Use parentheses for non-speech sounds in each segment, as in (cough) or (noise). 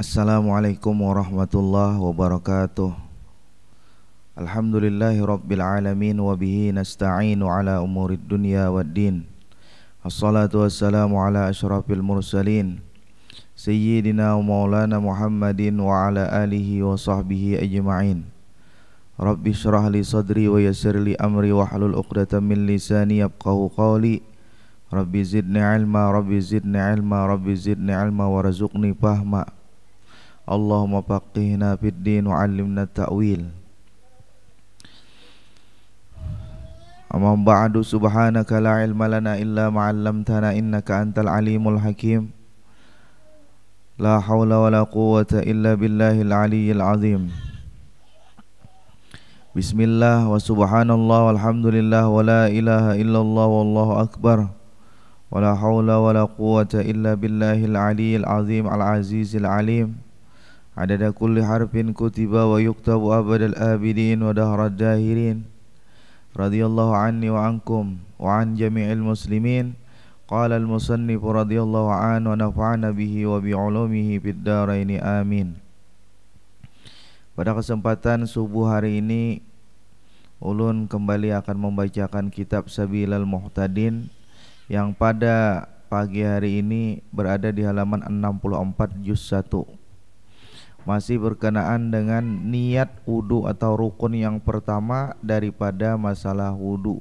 Assalamualaikum warahmatullahi wabarakatuh Alhamdulillahi rabbil alamin wa bihi nasta'inu ala umurid dunya wad din Assalatu wassalamu ala ashrafil mursalin Sayyidina wa maulana Muhammadin wa ala alihi wa sahbihi ajma'in Rabbi syrah li sadri wa yassir li amri wa halul uqdatan min lisani yafqahu qawli Rabbi zidni ilma, Rabbi zidni ilma, Rabbi zidni ilma warzuqni fahma اللهم فقهنا في الدين وعلمنا التأويل. أما بعد سبحانك لا علم لنا إلا ما علمتنا إنك أنت العليم الحكيم. لا حول ولا قوة إلا بالله العلي العظيم. بسم الله وسبحان الله والحمد لله ولا إله إلا الله والله أكبر. ولا حول ولا قوة إلا بالله العلي العظيم العزيز العليم. al azizil alim. Adada kulli harfin kutiba wa yuktabu abadal abidin wa dahrad dahirin. رضي الله عني وعنكم وعن جميع المسلمين قال المصنف رضي الله عنه ونفعنا به وبعلومه في الدارين آمين Pada kesempatan subuh hari ini Ulun kembali akan membacakan kitab Sabilal Muhtadin Yang pada pagi hari ini berada di halaman 64 juz 1 masih berkenaan dengan niat wudu atau rukun yang pertama daripada masalah wudu.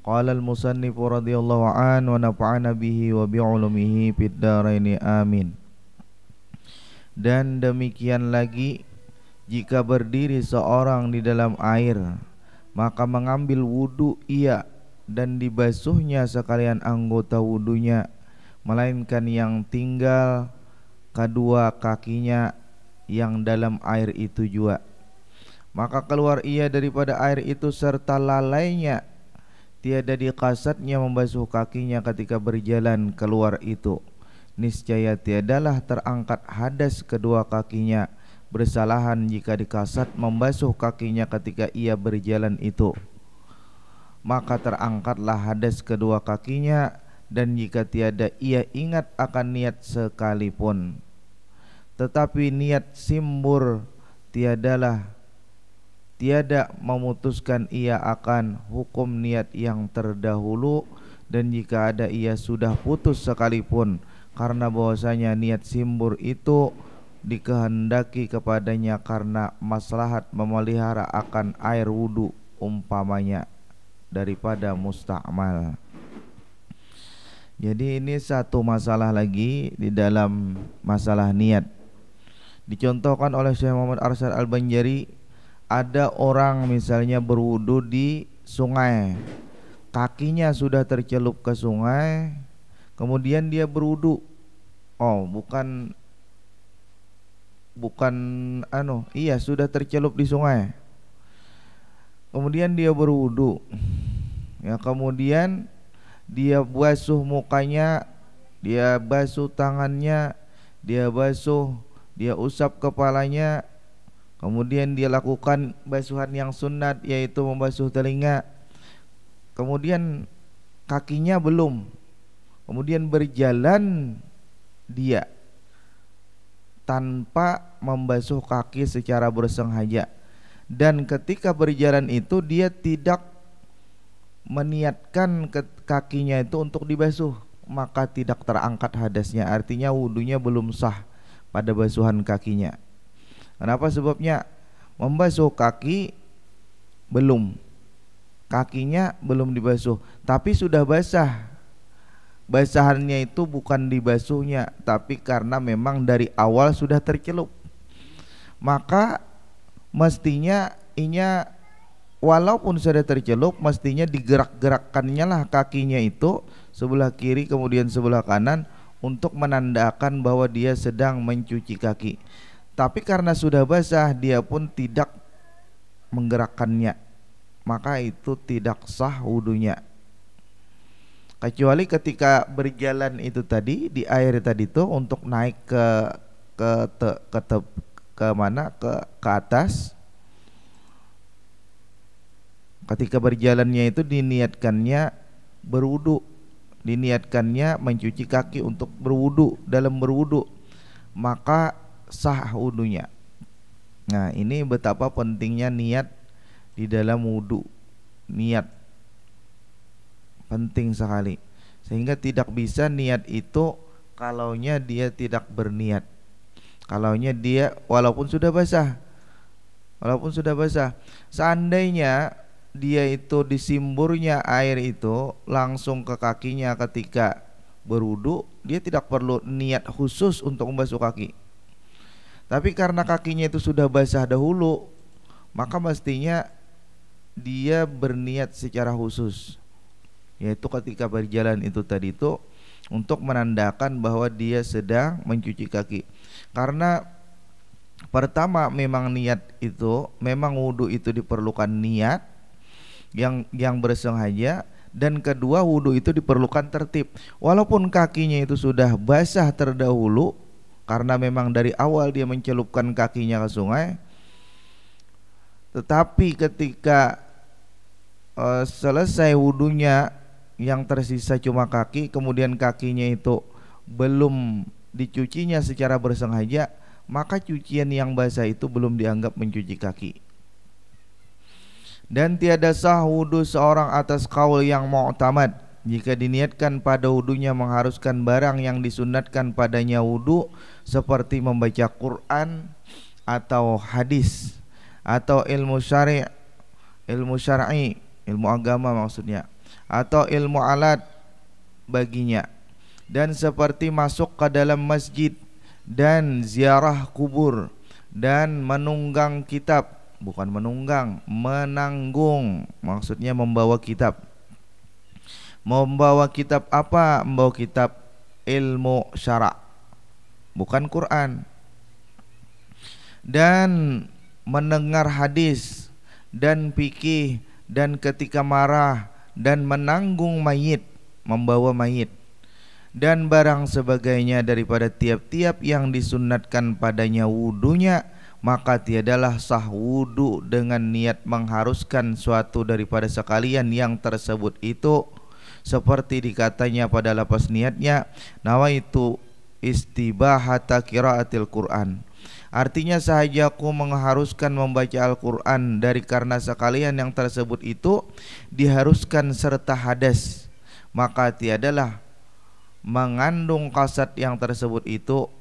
Qala al-musannif radhiyallahu an wa nafa'ana bihi wa bi'ulumihi fid dharain amin. Dan demikian lagi jika berdiri seorang di dalam air maka mengambil wudu ia dan dibasuhnya sekalian anggota wudunya melainkan yang tinggal kedua kakinya yang dalam air itu juga. Maka keluar ia daripada air itu serta lalainya. Tiada dikasatnya membasuh kakinya ketika berjalan keluar itu. Niscaya tiadalah terangkat hadas kedua kakinya bersalahan jika dikasat membasuh kakinya ketika ia berjalan itu. Maka terangkatlah hadas kedua kakinya dan jika tiada ia ingat akan niat sekalipun tetapi niat simbur tiadalah tiada memutuskan ia akan hukum niat yang terdahulu dan jika ada ia sudah putus sekalipun karena bahwasanya niat simbur itu dikehendaki kepadanya karena maslahat memelihara akan air wudu umpamanya daripada musta'mal. Jadi ini satu masalah lagi di dalam masalah niat. Dicontohkan oleh Syekh Muhammad Arsal Al-Banjari ada orang misalnya berwudu di sungai. Kakinya sudah tercelup ke sungai, kemudian dia berwudu. Oh, bukan bukan anu, iya sudah tercelup di sungai. Kemudian dia berwudu. Ya, kemudian dia basuh mukanya, dia basuh tangannya, dia basuh, dia usap kepalanya, kemudian dia lakukan basuhan yang sunat yaitu membasuh telinga, kemudian kakinya belum, kemudian berjalan dia tanpa membasuh kaki secara bersengaja. Dan ketika berjalan itu dia tidak meniatkan kakinya itu untuk dibasuh maka tidak terangkat hadasnya. Artinya wudhunya belum sah pada basuhan kakinya. Kenapa sebabnya? Membasuh kaki belum. Kakinya belum dibasuh tapi sudah basah. Basahannya itu bukan dibasuhnya tapi karena memang dari awal sudah tercelup. Maka mestinya inya walaupun sudah tercelup mestinya digerak-gerakkannya lah kakinya itu sebelah kiri kemudian sebelah kanan untuk menandakan bahwa dia sedang mencuci kaki. Tapi karena sudah basah dia pun tidak menggerakkannya. Maka itu tidak sah wudhunya kecuali ketika berjalan itu tadi di air tadi itu untuk naik ke ke te, ke te, ke mana? Ke ke atas. Ketika berjalannya itu diniatkannya berwudu diniatkannya mencuci kaki untuk berwudu dalam berwudu maka sah wudhunya. Nah, ini betapa pentingnya niat di dalam wudhu. Niat penting sekali. Sehingga tidak bisa niat itu kalaunya dia tidak berniat. Kalaunya dia walaupun sudah basah. Walaupun sudah basah. Seandainya dia itu disimburnya air itu langsung ke kakinya ketika berwudu, dia tidak perlu niat khusus untuk membasuh kaki. Tapi karena kakinya itu sudah basah dahulu, maka mestinya dia berniat secara khusus. Yaitu ketika berjalan itu tadi itu untuk menandakan bahwa dia sedang mencuci kaki. Karena pertama memang niat itu, memang wudhu itu diperlukan niat yang yang bersengaja dan kedua wudhu itu diperlukan tertib. Walaupun kakinya itu sudah basah terdahulu karena memang dari awal dia mencelupkan kakinya ke sungai tetapi ketika uh, selesai wudhunya yang tersisa cuma kaki kemudian kakinya itu belum dicucinya secara bersengaja maka cucian yang basah itu belum dianggap mencuci kaki dan tiada sah wudu seorang atas kaul yang mu'tamad. Jika diniatkan pada wudunya mengharuskan barang yang disunatkan padanya wudu seperti membaca Quran atau hadis atau ilmu syari' ilmu syar'i ilmu agama maksudnya atau ilmu alat baginya. Dan seperti masuk ke dalam masjid dan ziarah kubur dan menunggang kitab bukan menunggang, menanggung. Maksudnya membawa kitab. Membawa kitab apa? Membawa kitab ilmu syara. Bukan Quran. Dan mendengar hadis dan fikih dan ketika marah dan menanggung mayit, membawa mayit dan barang sebagainya daripada tiap-tiap yang disunatkan padanya wudunya maka tiadalah sah wudu dengan niat mengharuskan suatu daripada sekalian yang tersebut itu. Seperti dikatanya pada lapas niatnya nawaitu istibahata qiraatil Quran. Artinya sahajaku mengharuskan membaca Al-Quran dari karena sekalian yang tersebut itu diharuskan serta hadas maka tiadalah mengandung kasat yang tersebut itu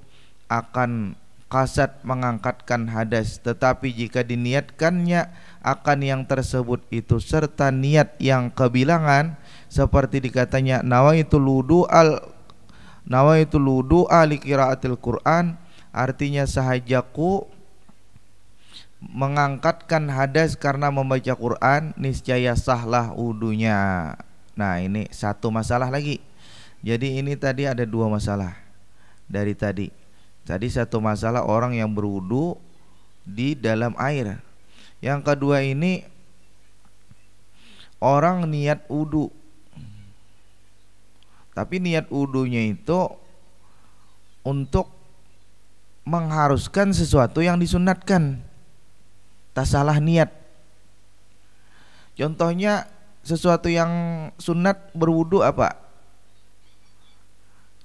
akan kasat mengangkatkan hadas tetapi jika diniatkannya akan yang tersebut itu serta niat yang kebilangan. Seperti dikatanya nawaitu ludu al nawaitu ludu ali qiraatil Quran. Artinya sahajaku mengangkatkan hadas karena membaca Quran niscaya sahlah wudunya. Nah ini satu masalah lagi. Jadi ini tadi ada dua masalah dari tadi Tadi satu masalah orang yang berwudu di dalam air. Yang kedua ini orang niat wudu. Tapi niat wudunya itu untuk mengharuskan sesuatu yang disunatkan. Tak salah niat. Contohnya sesuatu yang sunat berwudu apa?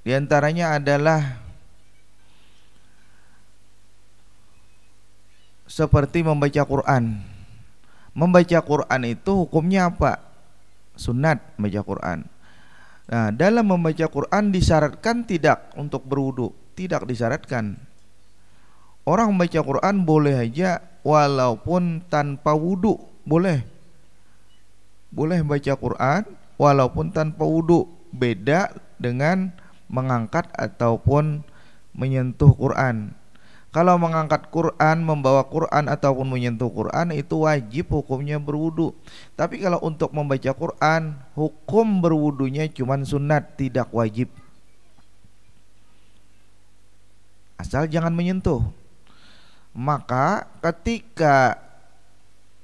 Di antaranya adalah seperti membaca Quran. Membaca Quran itu hukumnya apa? Sunat membaca Quran. Nah, dalam membaca Quran disyaratkan tidak untuk berwudu, tidak disyaratkan. Orang membaca Quran boleh aja walaupun tanpa wudu, boleh. Boleh baca Quran walaupun tanpa wudu. Beda dengan mengangkat ataupun menyentuh Quran. Kalau mengangkat Quran, membawa Quran ataupun menyentuh Quran itu wajib hukumnya berwudu. Tapi kalau untuk membaca Quran, hukum berwudunya cuma sunat, tidak wajib. Asal jangan menyentuh. Maka ketika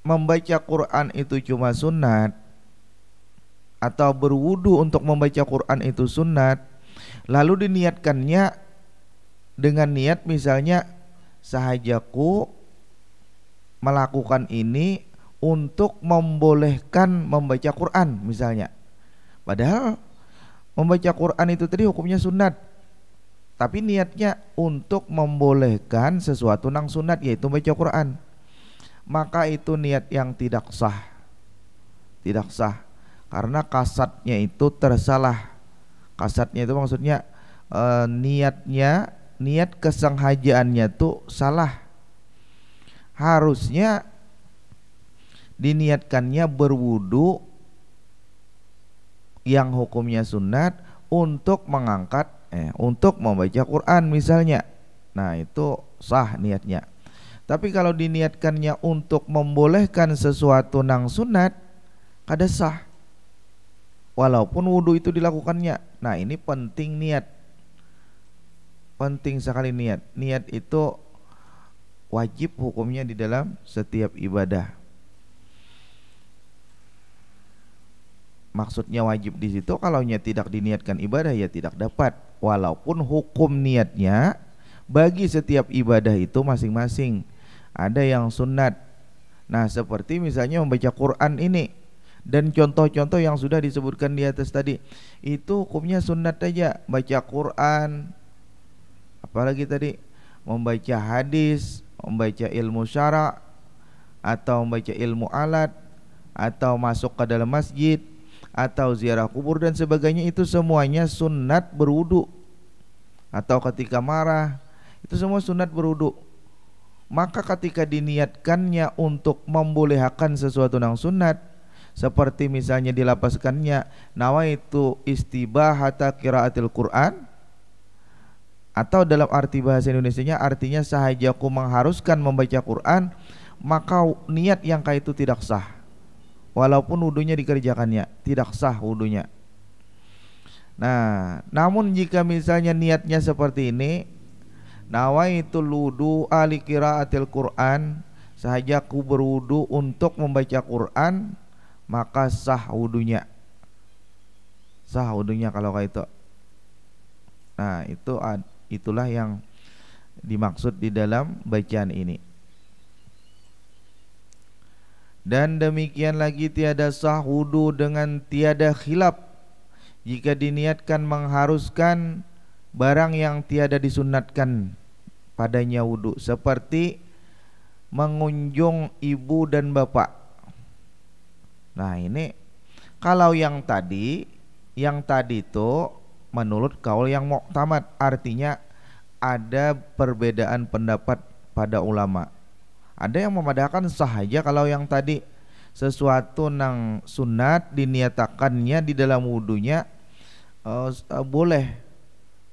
membaca Quran itu cuma sunat atau berwudu untuk membaca Quran itu sunat, lalu diniatkannya dengan niat misalnya sahajaku melakukan ini untuk membolehkan membaca Quran misalnya. Padahal membaca Quran itu tadi hukumnya sunat. tapi niatnya untuk membolehkan sesuatu nang sunat yaitu baca Quran maka itu niat yang tidak sah tidak sah karena kasatnya itu tersalah kasatnya itu maksudnya e, niatnya niat kesengajaannya tuh salah. Harusnya diniatkannya berwudu yang hukumnya sunat untuk mengangkat eh untuk membaca Quran misalnya. Nah itu sah niatnya. Tapi kalau diniatkannya untuk membolehkan sesuatu nang sunat kada sah. Walaupun wudhu itu dilakukannya. Nah ini penting niat penting sekali niat. Niat itu wajib hukumnya di dalam setiap ibadah. Maksudnya wajib di situ kalau tidak diniatkan ibadah ya tidak dapat. Walaupun hukum niatnya bagi setiap ibadah itu masing-masing. Ada yang sunat. Nah seperti misalnya membaca Quran ini. Dan contoh-contoh yang sudah disebutkan di atas tadi. Itu hukumnya sunat aja. Baca Quran apalagi tadi membaca hadis membaca ilmu syara atau membaca ilmu alat atau masuk ke dalam masjid atau ziarah kubur dan sebagainya itu semuanya sunat berwudu. Atau ketika marah itu semua sunat berwudu. Maka ketika diniatkannya untuk membolehkan sesuatu yang sunat seperti misalnya dilapaskannya nawaitu istibahata qiraatil Quran atau dalam arti bahasa Indonesia-nya artinya sahajaku mengharuskan membaca Quran maka niat yang kayak itu tidak sah. Walaupun wudhunya dikerjakannya tidak sah wudhunya. Nah namun jika misalnya niatnya seperti ini nawaitu wudu ali qiraatil Quran sahajaku berwudu untuk membaca Quran maka sah wudhunya. Sah wudhunya kalau kayak itu. Nah itu itulah yang dimaksud di dalam bacaan ini. Dan demikian lagi tiada sah wudhu dengan tiada khilaf jika diniatkan mengharuskan barang yang tiada disunatkan padanya wudhu seperti mengunjung ibu dan bapak. Nah ini kalau yang tadi yang tadi itu menurut kaul yang muktamad artinya ada perbedaan pendapat pada ulama. Ada yang memadahkan sahaja kalau yang tadi sesuatu nang sunat diniatakannya di dalam wudhunya uh, uh, boleh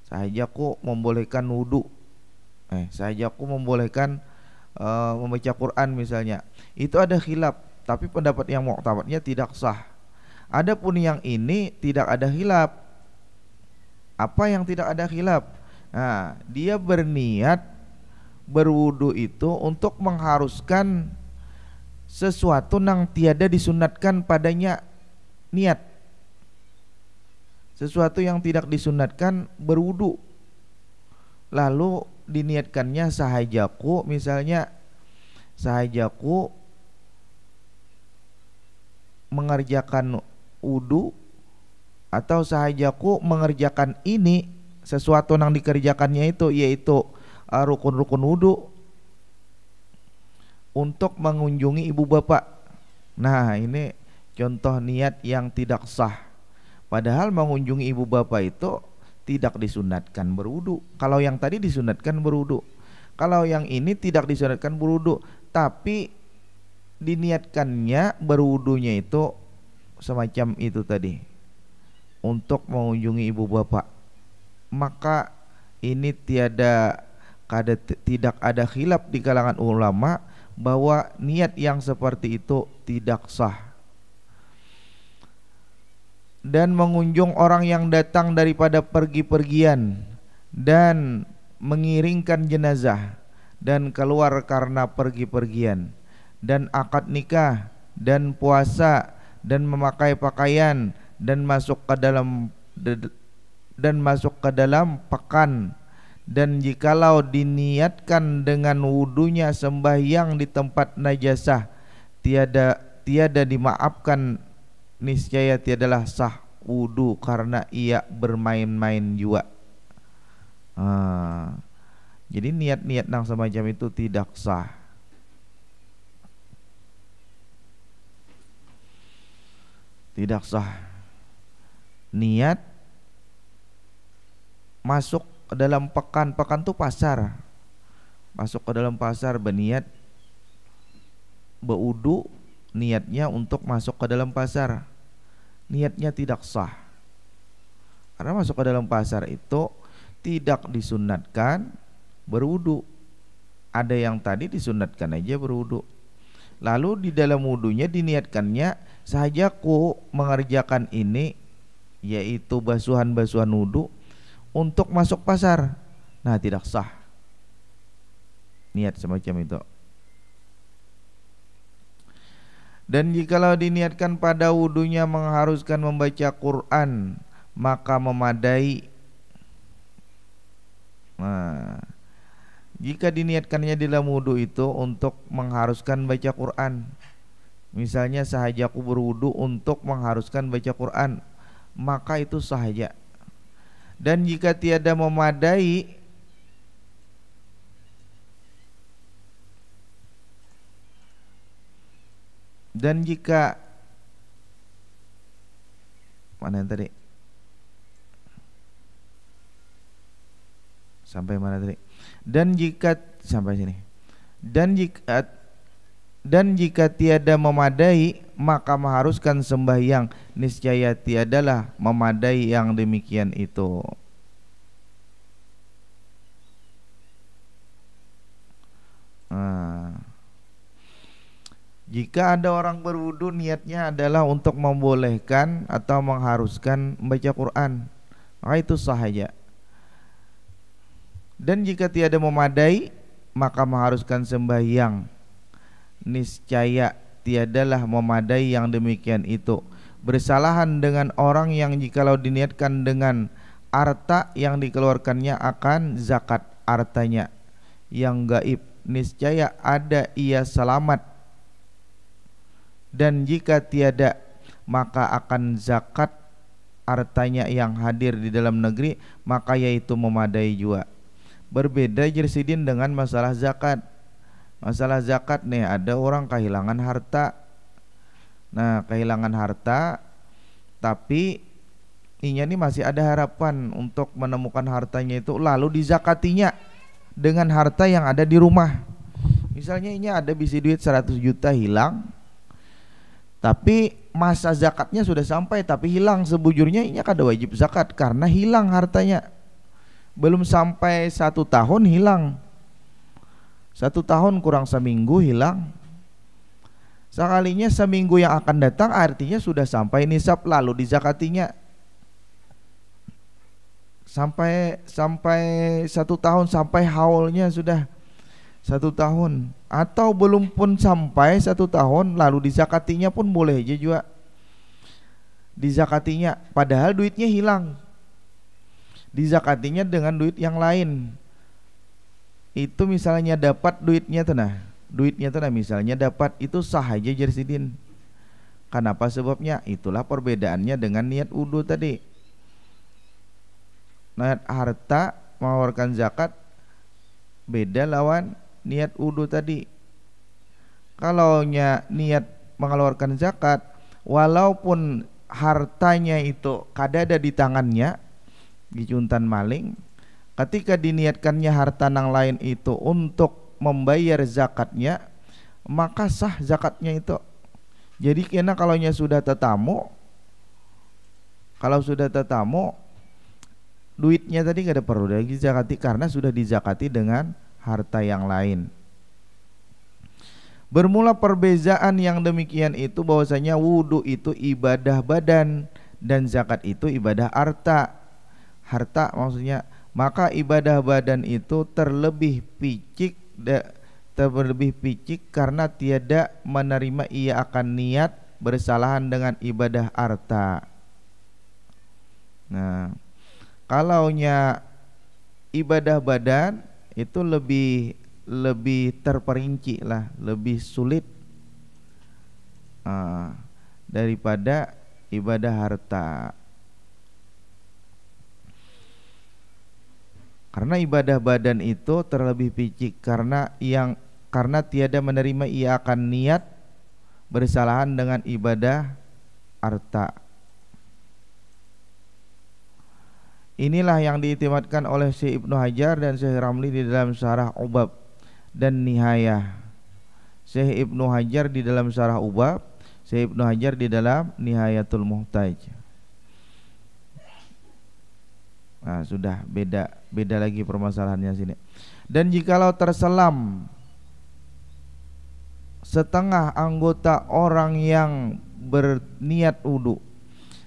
sahaja ku membolehkan wudhu eh sahaja ku membolehkan uh, membaca Quran misalnya itu ada khilaf tapi pendapat yang muktabarnya tidak sah. Adapun yang ini tidak ada hilap. Apa yang tidak ada hilap? Nah, dia berniat berwudu itu untuk mengharuskan sesuatu yang tiada disunatkan padanya niat. Sesuatu yang tidak disunatkan berwudu. Lalu diniatkannya sahajaku misalnya sahajaku mengerjakan wudu atau sahajaku mengerjakan ini sesuatu yang dikerjakannya itu yaitu uh, rukun-rukun wudu untuk mengunjungi ibu bapak. Nah, ini contoh niat yang tidak sah. Padahal mengunjungi ibu bapak itu tidak disunatkan berwudu. Kalau yang tadi disunatkan berwudu. Kalau yang ini tidak disunatkan berwudu, tapi diniatkannya berwudunya itu semacam itu tadi untuk mengunjungi ibu bapak. Maka ini tiada kada tidak ada khilaf di kalangan ulama bahwa niat yang seperti itu tidak sah. Dan mengunjung orang yang datang daripada pergi-pergian dan mengiringkan jenazah dan keluar karena pergi-pergian dan akad nikah dan puasa dan memakai pakaian dan masuk ke dalam dan masuk ke dalam pekan dan jikalau diniatkan dengan wudunya sembahyang di tempat najasah tiada tiada dimaafkan niscaya tiadalah sah wudu karena ia bermain-main juga Ah, jadi niat-niat yang semacam itu tidak sah. Tidak sah. Niat masuk ke dalam pekan, pekan itu pasar. Masuk ke dalam pasar berniat beudu niatnya untuk masuk ke dalam pasar. Niatnya tidak sah. Karena masuk ke dalam pasar itu tidak disunatkan berwudu. Ada yang tadi disunatkan aja berwudu. Lalu di dalam wudunya diniatkannya sahajaku mengerjakan ini yaitu basuhan-basuhan wudu untuk masuk pasar. Nah, tidak sah. Niat semacam itu. Dan jikalau diniatkan pada wudunya mengharuskan membaca Quran Maka memadai Nah jika diniatkannya di dalam wudhu itu untuk mengharuskan baca Quran Misalnya sahajaku berwudhu untuk mengharuskan baca Quran Maka itu sahaja Dan jika tiada memadai Dan jika Mana yang tadi? Sampai mana tadi? Dan jika sampai sini. Dan jika dan jika tiada memadai maka mengharuskan sembahyang niscaya tiadalah memadai yang demikian itu. Nah. Jika ada orang berwudu niatnya adalah untuk membolehkan atau mengharuskan membaca Quran, maka itu sahaja. Dan jika tiada memadai, maka mengharuskan sembahyang. Niscaya tiadalah memadai yang demikian itu. Bersalahan dengan orang yang jikalau diniatkan dengan harta yang dikeluarkannya akan zakat hartanya yang gaib. Niscaya ada ia selamat dan jika tiada maka akan zakat hartanya yang hadir di dalam negeri maka yaitu memadai juga berbeda jersidin dengan masalah zakat masalah zakat nih ada orang kehilangan harta. Nah kehilangan harta tapi inya ini masih ada harapan untuk menemukan hartanya itu lalu dizakatinya dengan harta yang ada di rumah. Misalnya ini ada bisi duit 100 juta hilang tapi masa zakatnya sudah sampai tapi hilang sebujurnya ini ada wajib zakat karena hilang hartanya. Belum sampai satu tahun hilang satu tahun kurang seminggu hilang. Sekalinya seminggu yang akan datang artinya sudah sampai nisab lalu dizakatinya. Sampai sampai satu tahun sampai haulnya sudah satu tahun. Atau belum pun sampai satu tahun lalu dizakatinya pun boleh aja juga. Dizakatinya padahal duitnya hilang. Dizakatinya dengan duit yang lain itu misalnya dapat duitnya tanah duitnya tanah misalnya dapat itu sah aja jersidin kenapa sebabnya? Itulah perbedaannya dengan niat wudhu tadi. Niat harta mengeluarkan zakat beda lawan niat wudhu tadi. Kalau niat mengeluarkan zakat walaupun hartanya itu kadada di tangannya dicuntan maling ketika diniatkannya harta nang lain itu untuk membayar zakatnya maka sah zakatnya itu jadi kena kalau sudah tetamu kalau sudah tetamu duitnya tadi gak ada perlu lagi zakati karena sudah dizakati dengan harta yang lain. Bermula perbezaan yang demikian itu bahwasanya wudhu itu ibadah badan dan zakat itu ibadah harta. Harta maksudnya maka ibadah badan itu terlebih picik terlebih picik karena tiada menerima ia akan niat bersalahan dengan ibadah harta. Nah, kalaunya ibadah badan itu lebih lebih terperinci lah, lebih sulit uh, daripada ibadah harta. Karena ibadah badan itu terlebih picik karena yang karena tiada menerima ia akan niat bersalahan dengan ibadah arta. Inilah yang diitimatkan oleh Syekh Ibnu Hajar dan Syekh Ramli di dalam Syarah Ubab dan Nihayah. Syekh Ibnu Hajar di dalam Syarah Ubab, Syekh Ibnu Hajar di dalam Nihayatul Muhtaj. Nah, sudah beda beda lagi permasalahannya sini. Dan jikalau terselam setengah anggota orang yang berniat wudhu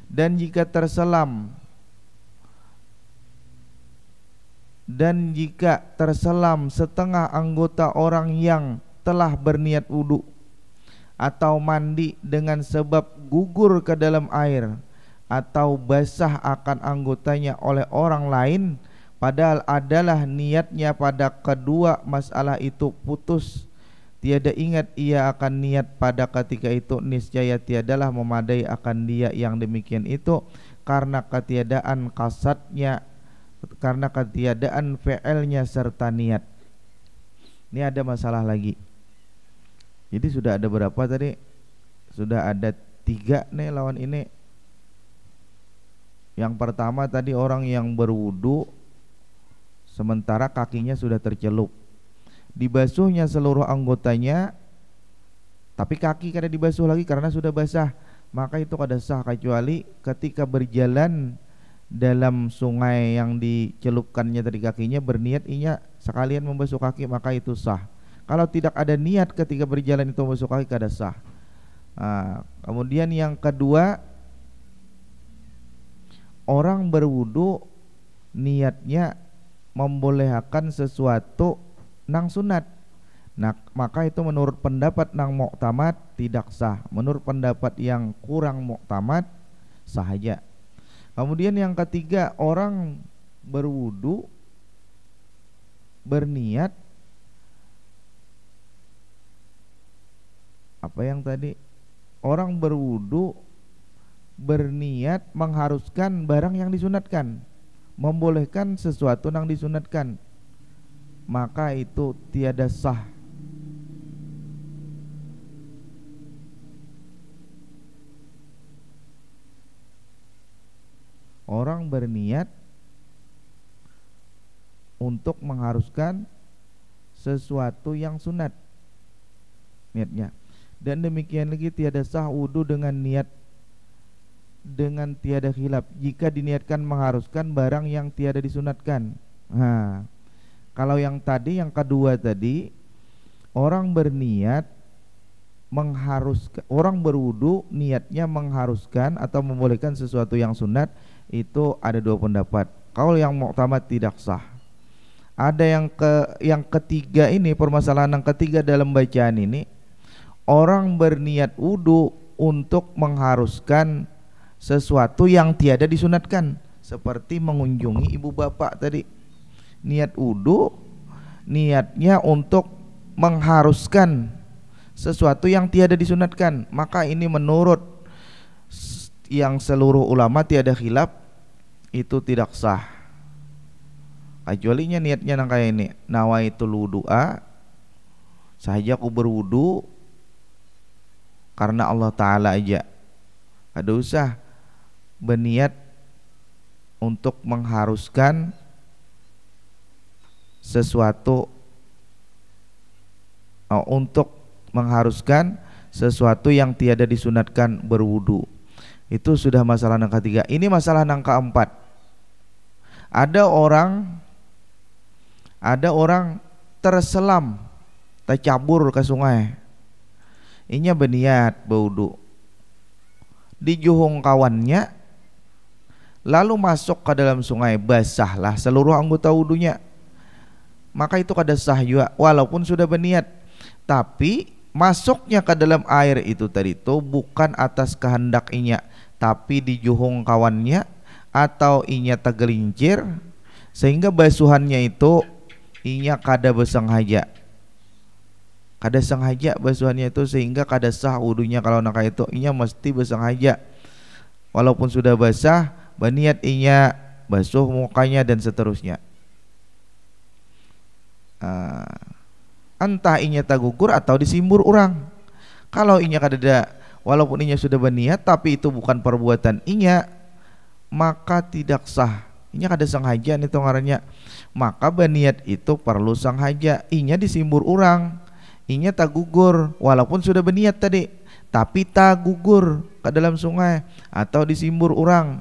dan jika terselam dan jika terselam setengah anggota orang yang telah berniat wudhu atau mandi dengan sebab gugur ke dalam air atau basah akan anggotanya oleh orang lain padahal adalah niatnya pada kedua masalah itu putus tiada ingat ia akan niat pada ketika itu niscaya tiadalah memadai akan dia yang demikian itu karena ketiadaan kasatnya karena ketiadaan fi'ilnya serta niat. Ini ada masalah lagi. Jadi sudah ada berapa tadi? Sudah ada tiga nih lawan ini. Yang pertama tadi orang yang berwudu sementara kakinya sudah tercelup. Dibasuhnya seluruh anggotanya tapi kaki kada dibasuh lagi karena sudah basah. Maka itu kada sah kecuali ketika berjalan dalam sungai yang dicelupkannya dari kakinya berniat inya sekalian membasuh kaki maka itu sah. Kalau tidak ada niat ketika berjalan itu membasuh kaki kada sah. Nah, kemudian yang kedua orang berwudu niatnya membolehkan sesuatu nang sunat. Nah, maka itu menurut pendapat nang muktamad tidak sah. Menurut pendapat yang kurang muktamad sah saja. Kemudian yang ketiga orang berwudu berniat apa yang tadi orang berwudu berniat mengharuskan barang yang disunatkan membolehkan sesuatu yang disunatkan maka itu tiada sah. Orang berniat untuk mengharuskan sesuatu yang sunat. Niatnya. Dan demikian lagi tiada sah wudhu dengan niat dengan tiada khilaf jika diniatkan mengharuskan barang yang tiada disunatkan nah kalau yang tadi yang kedua tadi orang berniat mengharuskan orang berwudu niatnya mengharuskan atau membolehkan sesuatu yang sunat itu ada dua pendapat. Kalau yang muktamad tidak sah. Ada yang ke yang ketiga ini permasalahan yang ketiga dalam bacaan ini orang berniat wudhu untuk mengharuskan sesuatu yang tiada disunatkan. Seperti mengunjungi ibu bapak tadi. Niat wudhu niatnya untuk mengharuskan sesuatu yang tiada disunatkan. Maka ini menurut yang seluruh ulama tiada khilaf itu tidak sah. Kecuali niatnya nang kayak ini. Nawaitul wudu'a saja aku berwudu karena Allah Ta'ala aja. Ada usah berniat untuk mengharuskan sesuatu oh, untuk mengharuskan sesuatu yang tiada disunatkan berwudu itu sudah masalah yang ketiga. Ini masalah yang keempat. Ada orang ada orang terselam tercabur ke sungai. Inya berniat baudu. Di juhung kawannya lalu masuk ke dalam sungai basahlah seluruh anggota wudunya. Maka itu kada sah juga walaupun sudah berniat. Tapi masuknya ke dalam air itu tadi itu bukan atas kehendak inya tapi di juhung kawannya atau inya tergelincir sehingga basuhannya itu inya kada haja kada sengaja basuhannya itu sehingga kada sah wudunya kalau nak itu inya mesti haja walaupun sudah basah berniat inya basuh mukanya dan seterusnya. Uh, entah inya tagugur atau disimbur orang kalau inya kada walaupun inya sudah berniat tapi itu bukan perbuatan inya maka tidak sah. Inya kada sengaja nih ngarannya. Maka berniat itu perlu sengaja inya disimbur orang inya tagugur walaupun sudah berniat tadi tapi tak gugur ke dalam sungai atau disimbur orang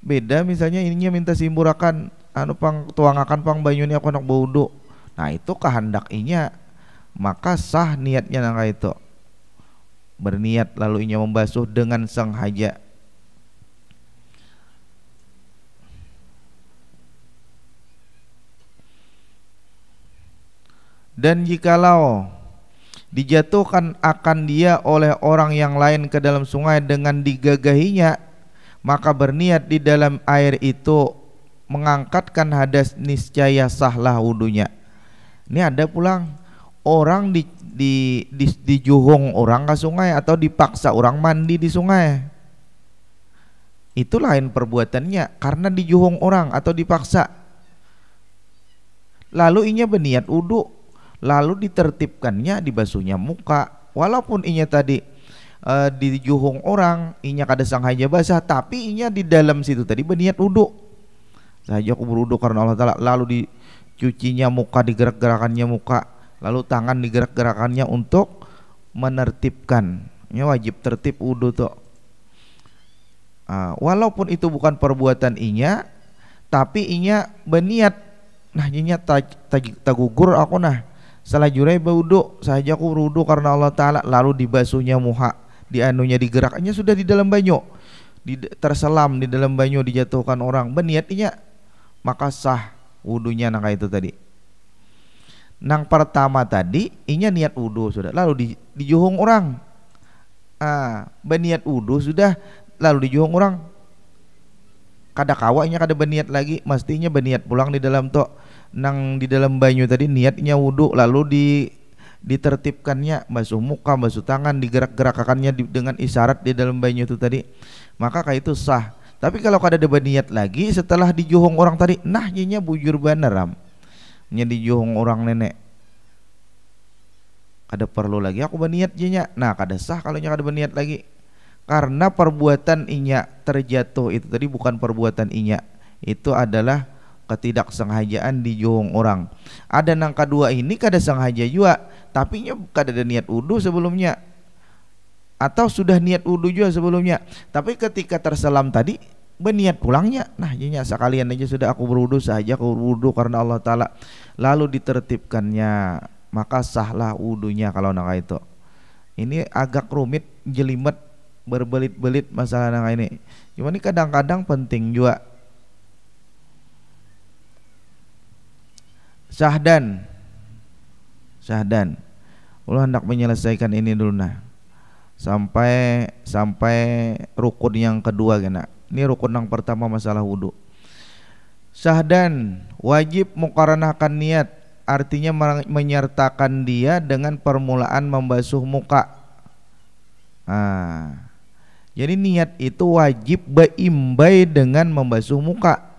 beda misalnya ininya minta simburakan anu pang tuangakan pang banyunya aku nak baudu. Nah itu kehendak inya. Maka sah niatnya nangka itu. Berniat lalu inya membasuh dengan sengaja dan jikalau dijatuhkan akan dia oleh orang yang lain ke dalam sungai dengan digagahinya maka berniat di dalam air itu mengangkatkan hadas niscaya sahlah wudunya. Ini ada pulang. Orang di di di, di juhung orang ke sungai atau dipaksa orang mandi di sungai. Itu lain perbuatannya karena di juhung orang atau dipaksa. Lalu inya berniat wudhu lalu ditertibkannya dibasuhnya muka. Walaupun inya tadi uh, di juhung orang inya kada sengaja basah tapi inya di dalam situ tadi berniat wudhu. Saja aku berwudhu karena Allah Ta'ala lalu dicucinya muka digerak-gerakannya muka lalu tangan digerak-gerakannya untuk menertibkan. Ini wajib tertib wudhu tuh. Uh, walaupun itu bukan perbuatan inya tapi inya berniat. Nah inya tagugur aku nah. Salah jurai berwudhu saja aku berwudhu karena Allah Ta'ala lalu dibasuhnya muha di anunya digeraknya sudah di dalam banyu. Di, terselam di dalam banyu dijatuhkan orang. Berniatnya maka sah wudhunya nangka itu tadi. Nang pertama tadi inya niat wudhu sudah lalu di, dijuhung orang. Ah berniat wudhu sudah lalu dijuhung orang. Kada kawanya kada berniat lagi mestinya berniat pulang di dalam tok. Nang di dalam banyu tadi niatnya wudhu lalu di ditertibkannya basuh muka, basuh tangan, digerak-gerakannya dengan isyarat di dalam banyu itu tadi, maka itu sah. Tapi kalau kada ada niat lagi setelah dijuhung orang tadi, nah nyinya bujur beneram. Nya dijuhung orang nenek. Kada perlu lagi aku berniat jinya. Nah, kada sah kalau nya kada berniat lagi. Karena perbuatan inya terjatuh itu tadi bukan perbuatan inya. Itu adalah ketidaksengajaan di juhung orang. Ada nang kedua ini kada sengaja juga tapi nya kada ada niat wudhu sebelumnya. Atau sudah niat wudhu juga sebelumnya. Tapi ketika terselam tadi berniat pulangnya. Nah nya sekalian aja sudah aku berwudhu saja aku berwudhu karena Allah Ta'ala. Lalu ditertibkannya maka sahlah wudhunya kalau naka itu. Ini agak rumit jelimet berbelit-belit masalah naka ini. Cuma ini kadang-kadang penting juga sahdan syahdan. Allah hendak menyelesaikan ini dulu nah. Sampai sampai rukun yang kedua kena ini rukun yang pertama masalah wudhu syahdan wajib mukaranahkan niat. Artinya menyertakan dia dengan permulaan membasuh muka. Ah. Jadi niat itu wajib beimbai dengan membasuh muka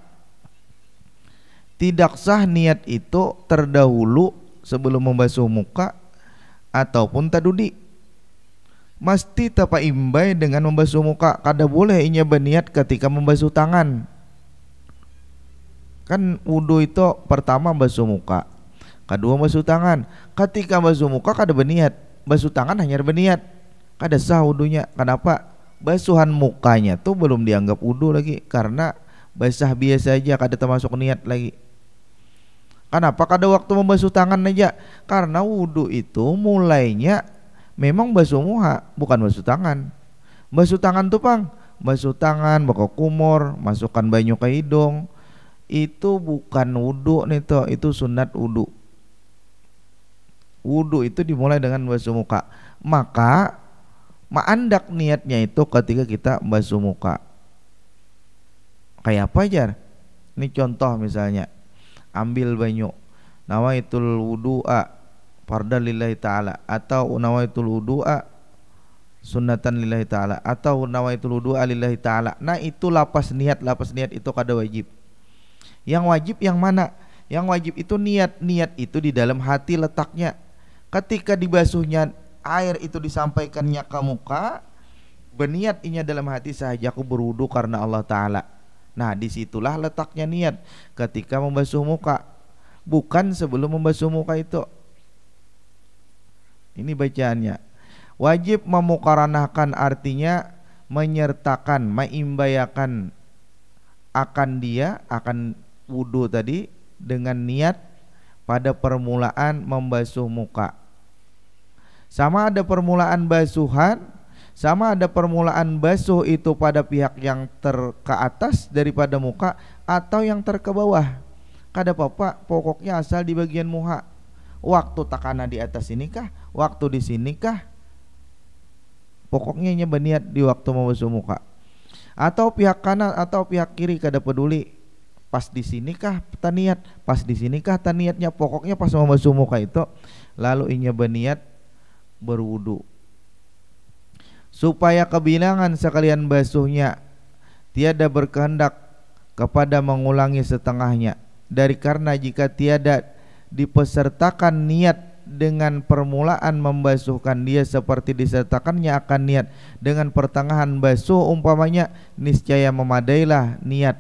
tidak sah niat itu terdahulu sebelum membasuh muka ataupun tadudi. Mesti tapa imbai dengan membasuh muka. Kada boleh inya berniat ketika membasuh tangan. Kan wudhu itu pertama basuh muka kedua basuh tangan. Ketika basuh muka kada berniat. Basuh tangan hanya berniat. Kada sah wudhunya kenapa? Basuhan mukanya tuh belum dianggap wudhu lagi. Karena basah biasa aja kada termasuk niat lagi Kenapa kada waktu membasuh tangan aja? Karena wudhu itu mulainya memang basuh muha, bukan basuh tangan. Basuh tangan tuh pang, basuh tangan, bawa kumur, masukkan banyu ke hidung. Itu bukan wudhu nih toh, itu sunat wudhu. Wudhu itu dimulai dengan basuh muka. Maka maandak niatnya itu ketika kita basuh muka. Kayak apa aja? Ini contoh misalnya ambil banyu. Nawaitul wudu'a fardan lillahi ta'ala. Atau nawaitul wudu'a sunnatan lillahi ta'ala. Atau nawaitul wudu'a lillahi ta'ala. Nah itu lapas niat. Lapas niat itu kada wajib. Yang wajib yang mana? Yang wajib itu niat, niat itu di dalam hati letaknya. Ketika dibasuhnya air itu disampaikannya ke muka, berniat inya dalam hati saja aku berwudu karena Allah Taala. Nah di situlah letaknya niat ketika membasuh muka, bukan sebelum membasuh muka itu. Ini bacaannya. Wajib memukaranahkan artinya menyertakan, meimbayakan akan dia, akan wudhu tadi dengan niat pada permulaan membasuh muka. Sama ada permulaan basuhan, sama ada permulaan basuh itu pada pihak yang ter ke atas daripada muka atau yang ter ke bawah. Kada apa pokoknya asal di bagian muka. Waktu takana di atas ini kah? Waktu di sini kah? Pokoknya berniat di waktu membasuh muka. Atau pihak kanan atau pihak kiri kada peduli. Pas di sini kah taniat, pas di sini kah taniatnya. Pokoknya pas membasuh muka itu lalu inya berniat berwudu supaya kebilangan sekalian basuhnya tiada berkehendak kepada mengulangi setengahnya. Dari karena jika tiada dipesertakan niat dengan permulaan membasuhkan dia seperti disertakannya akan niat dengan pertengahan basuh umpamanya niscaya memadailah niat.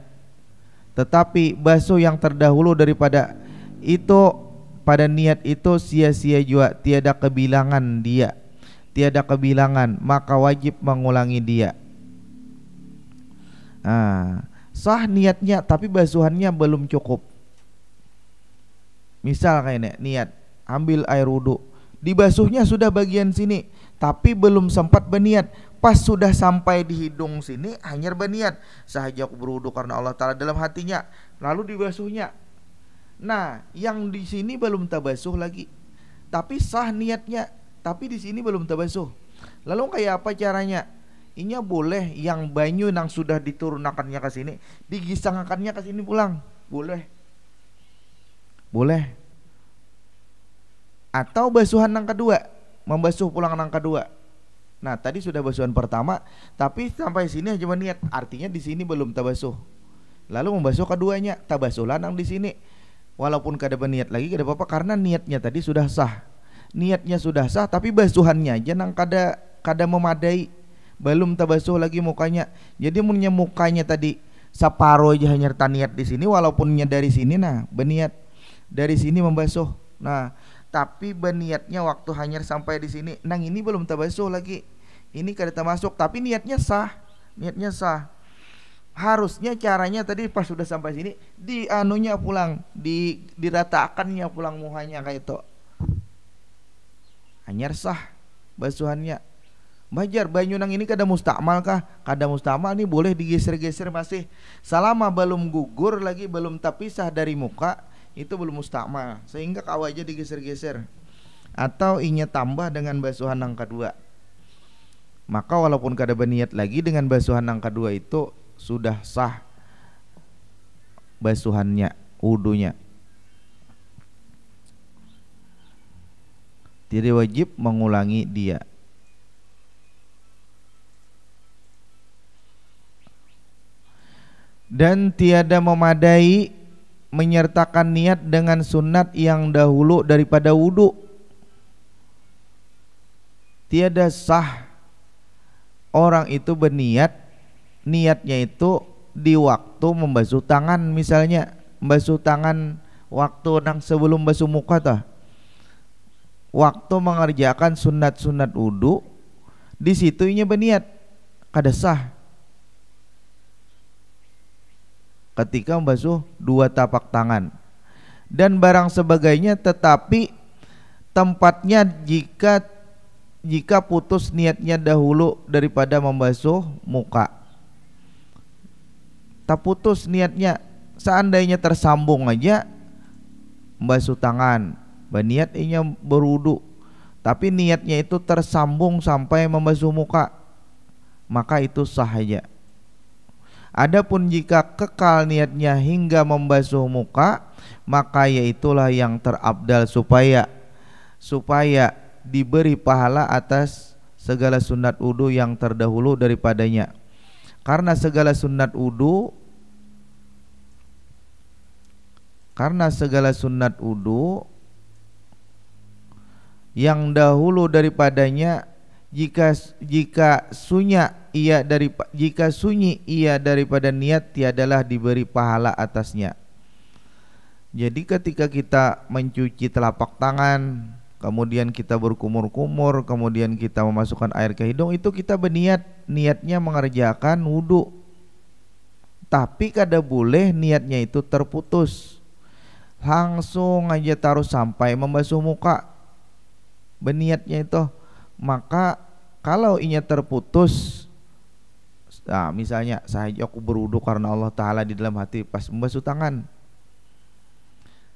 Tetapi basuh yang terdahulu daripada itu pada niat itu sia-sia juga tiada kebilangan dia tiada kebilangan maka wajib mengulangi dia. Ah, sah niatnya tapi basuhannya belum cukup. Misal kayak niat ambil air wudhu. Dibasuhnya sudah bagian sini tapi belum sempat berniat. Pas sudah sampai di hidung sini hanya berniat. Sahaja aku berwudhu karena Allah Ta'ala dalam hatinya lalu dibasuhnya Nah, yang di sini belum tabasuh lagi. Tapi sah niatnya, tapi di sini belum tabasuh. Lalu kayak apa caranya? Inya boleh yang banyu yang sudah diturunkannya ke sini, digisangkannya ke sini pulang. Boleh. Boleh. Atau basuhan yang kedua, membasuh pulang yang kedua. Nah, tadi sudah basuhan pertama, tapi sampai sini cuma niat. Artinya di sini belum tabasuh. Lalu membasuh keduanya, tabasuh lanang di sini walaupun kada berniat lagi kada apa-apa karena niatnya tadi sudah sah niatnya sudah sah tapi basuhannya jangan kada kada memadai. Belum tabasuh lagi mukanya. Jadi punya mukanya tadi saparo aja hanya niat di sini walaupunnya dari sini nah berniat dari sini membasuh. Nah tapi berniatnya waktu hanya sampai di sini nang ini belum tabasuh lagi. Ini kada termasuk tapi niatnya sah niatnya sah. Harusnya caranya tadi pas sudah sampai sini di anunya pulang di diratakannya pulang muhanya kayak itu hanya sah basuhannya. Bajar banyu nang ini kada mustakmal kah? Kada mustakmal nih boleh digeser-geser masih. Selama belum gugur lagi belum terpisah dari muka itu belum mustakmal sehingga kau aja digeser-geser. Atau inya tambah dengan basuhan yang kedua. Maka walaupun kada berniat lagi dengan basuhan yang kedua itu sudah sah basuhannya, wudunya. Tidak wajib mengulangi dia. Dan tiada memadai menyertakan niat dengan sunat yang dahulu daripada wudhu. Tiada sah orang itu berniat niatnya itu di waktu membasuh tangan misalnya membasuh tangan waktu nang sebelum basuh muka tah waktu mengerjakan sunat-sunat wudhu di situ nya berniat kada sah. Ketika membasuh dua tapak tangan. Dan barang sebagainya tetapi tempatnya jika jika putus niatnya dahulu daripada membasuh muka. Tak putus niatnya seandainya tersambung aja membasuh tangan berniat inya berudu tapi niatnya itu tersambung sampai membasuh muka. Maka itu sah aja. Adapun jika kekal niatnya hingga membasuh muka maka yaitulah yang terabdal supaya supaya diberi pahala atas segala sunat wudhu yang terdahulu daripadanya. Karena segala sunat wudhu karena segala sunat wudu yang dahulu daripadanya jika jika sunya ia dari jika sunyi ia daripada niat tiadalah diberi pahala atasnya. Jadi ketika kita mencuci telapak tangan, kemudian kita berkumur-kumur, kemudian kita memasukkan air ke hidung itu kita berniat niatnya mengerjakan wudhu. Tapi kada boleh niatnya itu terputus. Langsung aja taruh sampai membasuh muka. Berniatnya itu maka kalau inya terputus nah misalnya saya aku berwudu karena Allah Ta'ala di dalam hati pas membasuh tangan.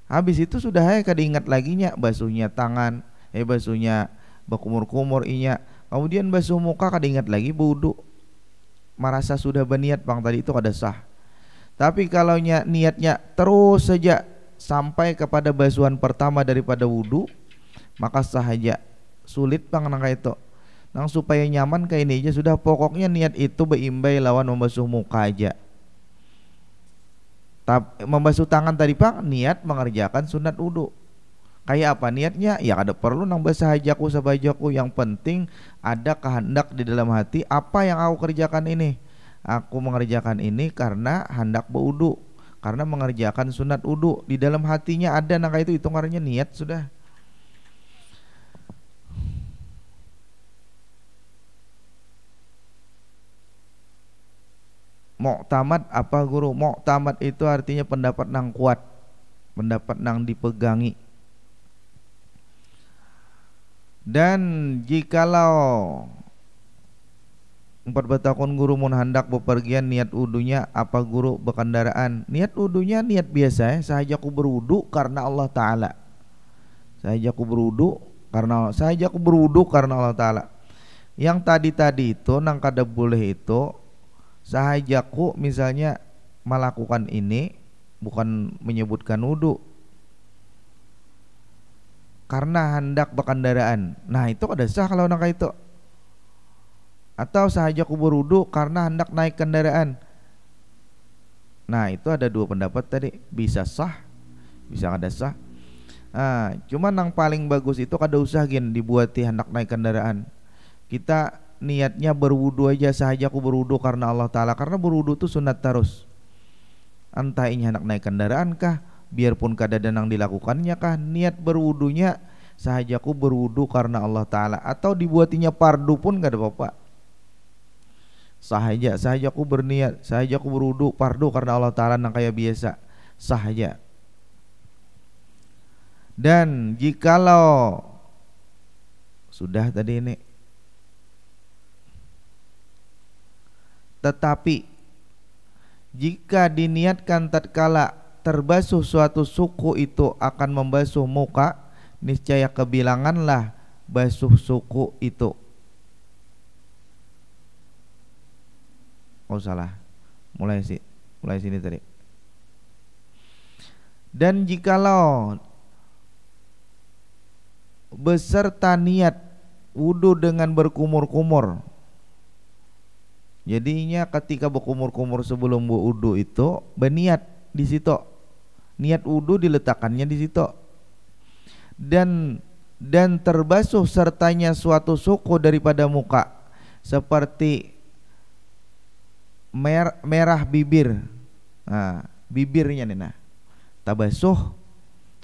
Habis itu sudah ya kada ingat lagi nya basuhnya tangan eh basuhnya berkumur-kumur inya. Kemudian basuh muka kada ingat lagi wudu merasa sudah berniat bang tadi itu kada sah. Tapi kalau niatnya terus saja sampai kepada basuhan pertama daripada wudu maka sahaja. Sulit bang nang itu. Nang supaya nyaman kayak ini aja sudah. Pokoknya niat itu beimbai lawan membasuh muka aja. Tap, membasuh tangan tadi pak niat mengerjakan sunat wudhu kayak apa niatnya? Ya ada perlu nang basah hajaku sabajaku yang penting ada kehendak di dalam hati. Apa yang aku kerjakan ini? Aku mengerjakan ini karena hendak berwudu karena mengerjakan sunat wudhu di dalam hatinya ada nang itu hitungannya niat sudah Muktamad apa guru? Muktamad itu artinya pendapat nang kuat, pendapat nang dipegangi. Dan jikalau empat bertakun guru mun hendak bepergian niat udunya apa guru? Berkendaraan. Niat udunya niat biasa ya sahaja ku berudu karena Allah Taala. Sahaja ku berudu karena sahaja ku berudu karena Allah Taala. Yang tadi tadi itu nang kada boleh itu sahajaku misalnya melakukan ini bukan menyebutkan wudhu karena hendak berkendaraan. Nah itu ada sah kalau nak itu. Atau sahajaku berwudhu karena hendak naik kendaraan. Nah itu ada dua pendapat tadi. Bisa sah bisa ada sah. Nah, cuman yang paling bagus itu kada usah gin dibuati hendak naik kendaraan. Kita niatnya berwudu aja saja aku berwudu karena Allah Ta'ala. Karena berwudu itu sunat terus. Entah ini anak naik kendaraan kah biarpun kada danang dilakukannya kah niat berwudunya sahaja aku berwudu karena Allah Ta'ala. Atau dibuatinya pardu pun gak ada apa-apa. Sahaja sahaja aku berniat sahaja aku berwudu pardu karena Allah Ta'ala nang kayak biasa. Sahaja. Dan jikalau sudah tadi ini Tetapi jika diniatkan tatkala terbasuh suatu suku itu akan membasuh muka, niscaya kebilanganlah basuh suku itu. Oh salah. Mulai sih, mulai sini tadi. Dan jikalau beserta niat wudhu dengan berkumur-kumur Jadinya ketika berkumur-kumur sebelum wudhu itu berniat di situ. Niat wudhu diletakkannya di situ. Dan dan terbasuh sertanya suatu suku daripada muka seperti mer merah bibir. Nah, bibirnya nih nah. Tabasuh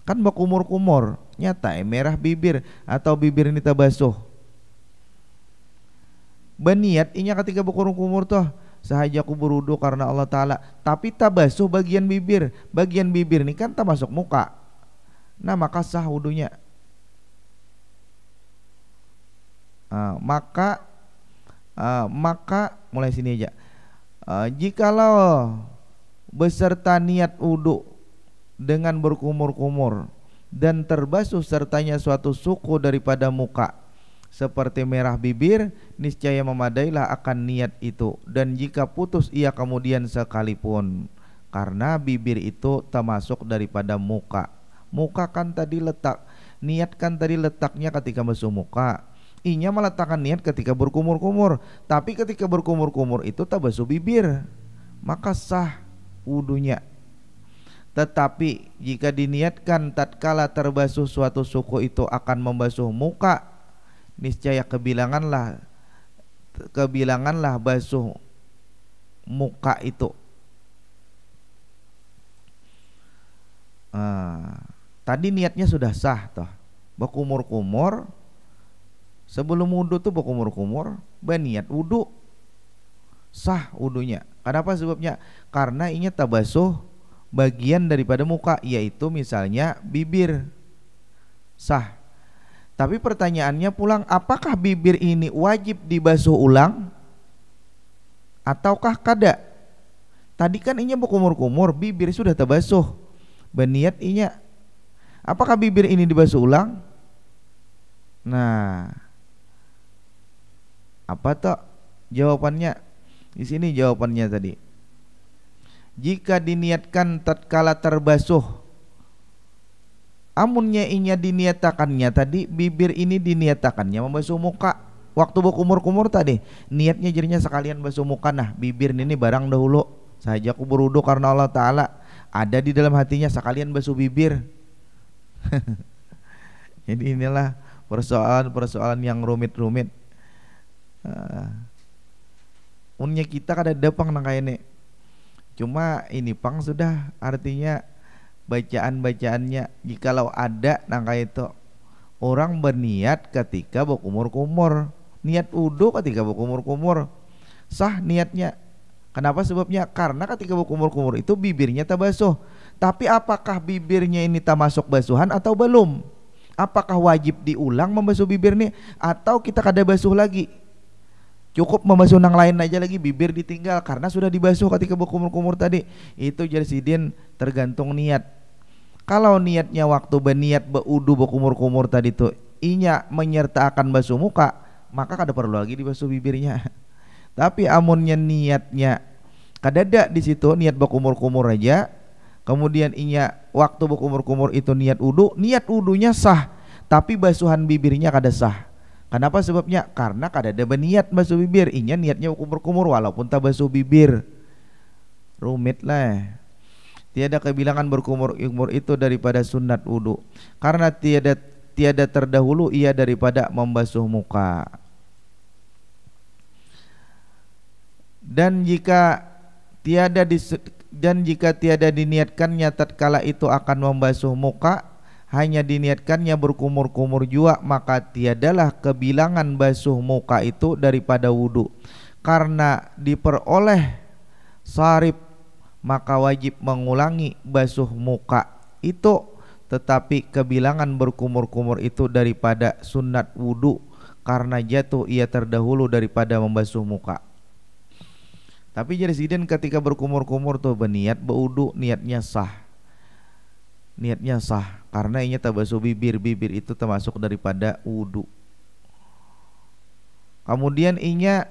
kan berkumur-kumur nyata eh, merah bibir atau bibir ini tabasuh Beniat inya ketika berkumur-kumur tuh sahaja aku berudu karena Allah Ta'ala. Tapi tabasuh bagian bibir. Bagian bibir ini kan tak masuk muka. Nah maka sah wudhunya uh, maka uh, maka mulai sini aja. Uh, jikalau beserta niat wudhu dengan berkumur-kumur dan terbasuh sertanya suatu suku daripada muka seperti merah bibir niscaya memadailah akan niat itu. Dan jika putus ia kemudian sekalipun. Karena bibir itu termasuk daripada muka. Muka kan tadi letak niat kan tadi letaknya ketika masuk muka. Inya meletakkan niat ketika berkumur-kumur. Tapi ketika berkumur-kumur itu tak basuh bibir. Maka sah wudunya. Tetapi jika diniatkan tatkala terbasuh suatu suku itu akan membasuh muka niscaya kebilanganlah kebilanganlah basuh muka itu. Ah, tadi niatnya sudah sah toh. Berkumur-kumur sebelum wudhu tuh berkumur-kumur berniat wudhu. Sah wudhunya. Kenapa sebabnya? Karena ini tabasuh bagian daripada muka yaitu misalnya bibir. Sah tapi pertanyaannya pulang apakah bibir ini wajib dibasuh ulang? Ataukah kada? Tadi kan inya berkumur-kumur bibir sudah terbasuh. Beniat inya apakah bibir ini dibasuh ulang? Nah apa toh jawabannya? Di sini jawabannya tadi. Jika diniatkan tatkala terbasuh amunnya inya diniatakannya tadi bibir ini diniatakannya. Membasuh muka. Waktu berkumur-kumur tadi niatnya jadinya sekalian basuh muka. Nah bibir ini barang dahulu. Saja aku berudu karena Allah Ta'ala. Ada di dalam hatinya sekalian basuh bibir. (laughs) Jadi inilah persoalan-persoalan yang rumit-rumit. Uh, unnya kita kada depang nang ini Cuma ini pang sudah artinya bacaan-bacaannya. Jikalau ada nangka itu orang berniat ketika berkumur-kumur. Niat udu ketika berkumur-kumur. Sah niatnya. Kenapa sebabnya? Karena ketika berkumur-kumur itu bibirnya tak basuh tapi apakah bibirnya ini tak masuk basuhan atau belum? Apakah wajib diulang membasuh bibir nih atau kita kada basuh lagi? Cukup membasuh nang lain aja lagi bibir ditinggal karena sudah dibasuh ketika berkumur-kumur tadi. Itu jadi sidin tergantung niat. Kalau niatnya waktu berniat beudu berkumur-kumur tadi tuh inya menyertakan basuh muka, maka kada perlu lagi dibasuh bibirnya. (laughs) Tapi amunnya niatnya kadada di situ niat berkumur-kumur aja, kemudian inya waktu berkumur-kumur itu niat udu, niat udunya sah, tapi basuhan bibirnya kada sah Kenapa sebabnya? Karena kada ada niat basuh bibir. Inya niatnya kumur-kumur walaupun tak basuh bibir. Rumit lah. Tiada kebilangan berkumur umur itu daripada sunat wudhu. Karena tiada tiada terdahulu ia daripada membasuh muka. Dan jika tiada dis, dan jika tiada diniatkannya tatkala itu akan membasuh muka hanya diniatkannya berkumur-kumur jua maka tiadalah kebilangan basuh muka itu daripada wudhu karena diperoleh sarip maka wajib mengulangi basuh muka itu. Tetapi kebilangan berkumur-kumur itu daripada sunat wudhu karena jatuh ia terdahulu daripada membasuh muka. Tapi jadi sidin ketika berkumur-kumur tuh berniat berwudhu niatnya sah. Niatnya sah karena ini tabasuh bibir. Bibir itu termasuk daripada wudhu kemudian inya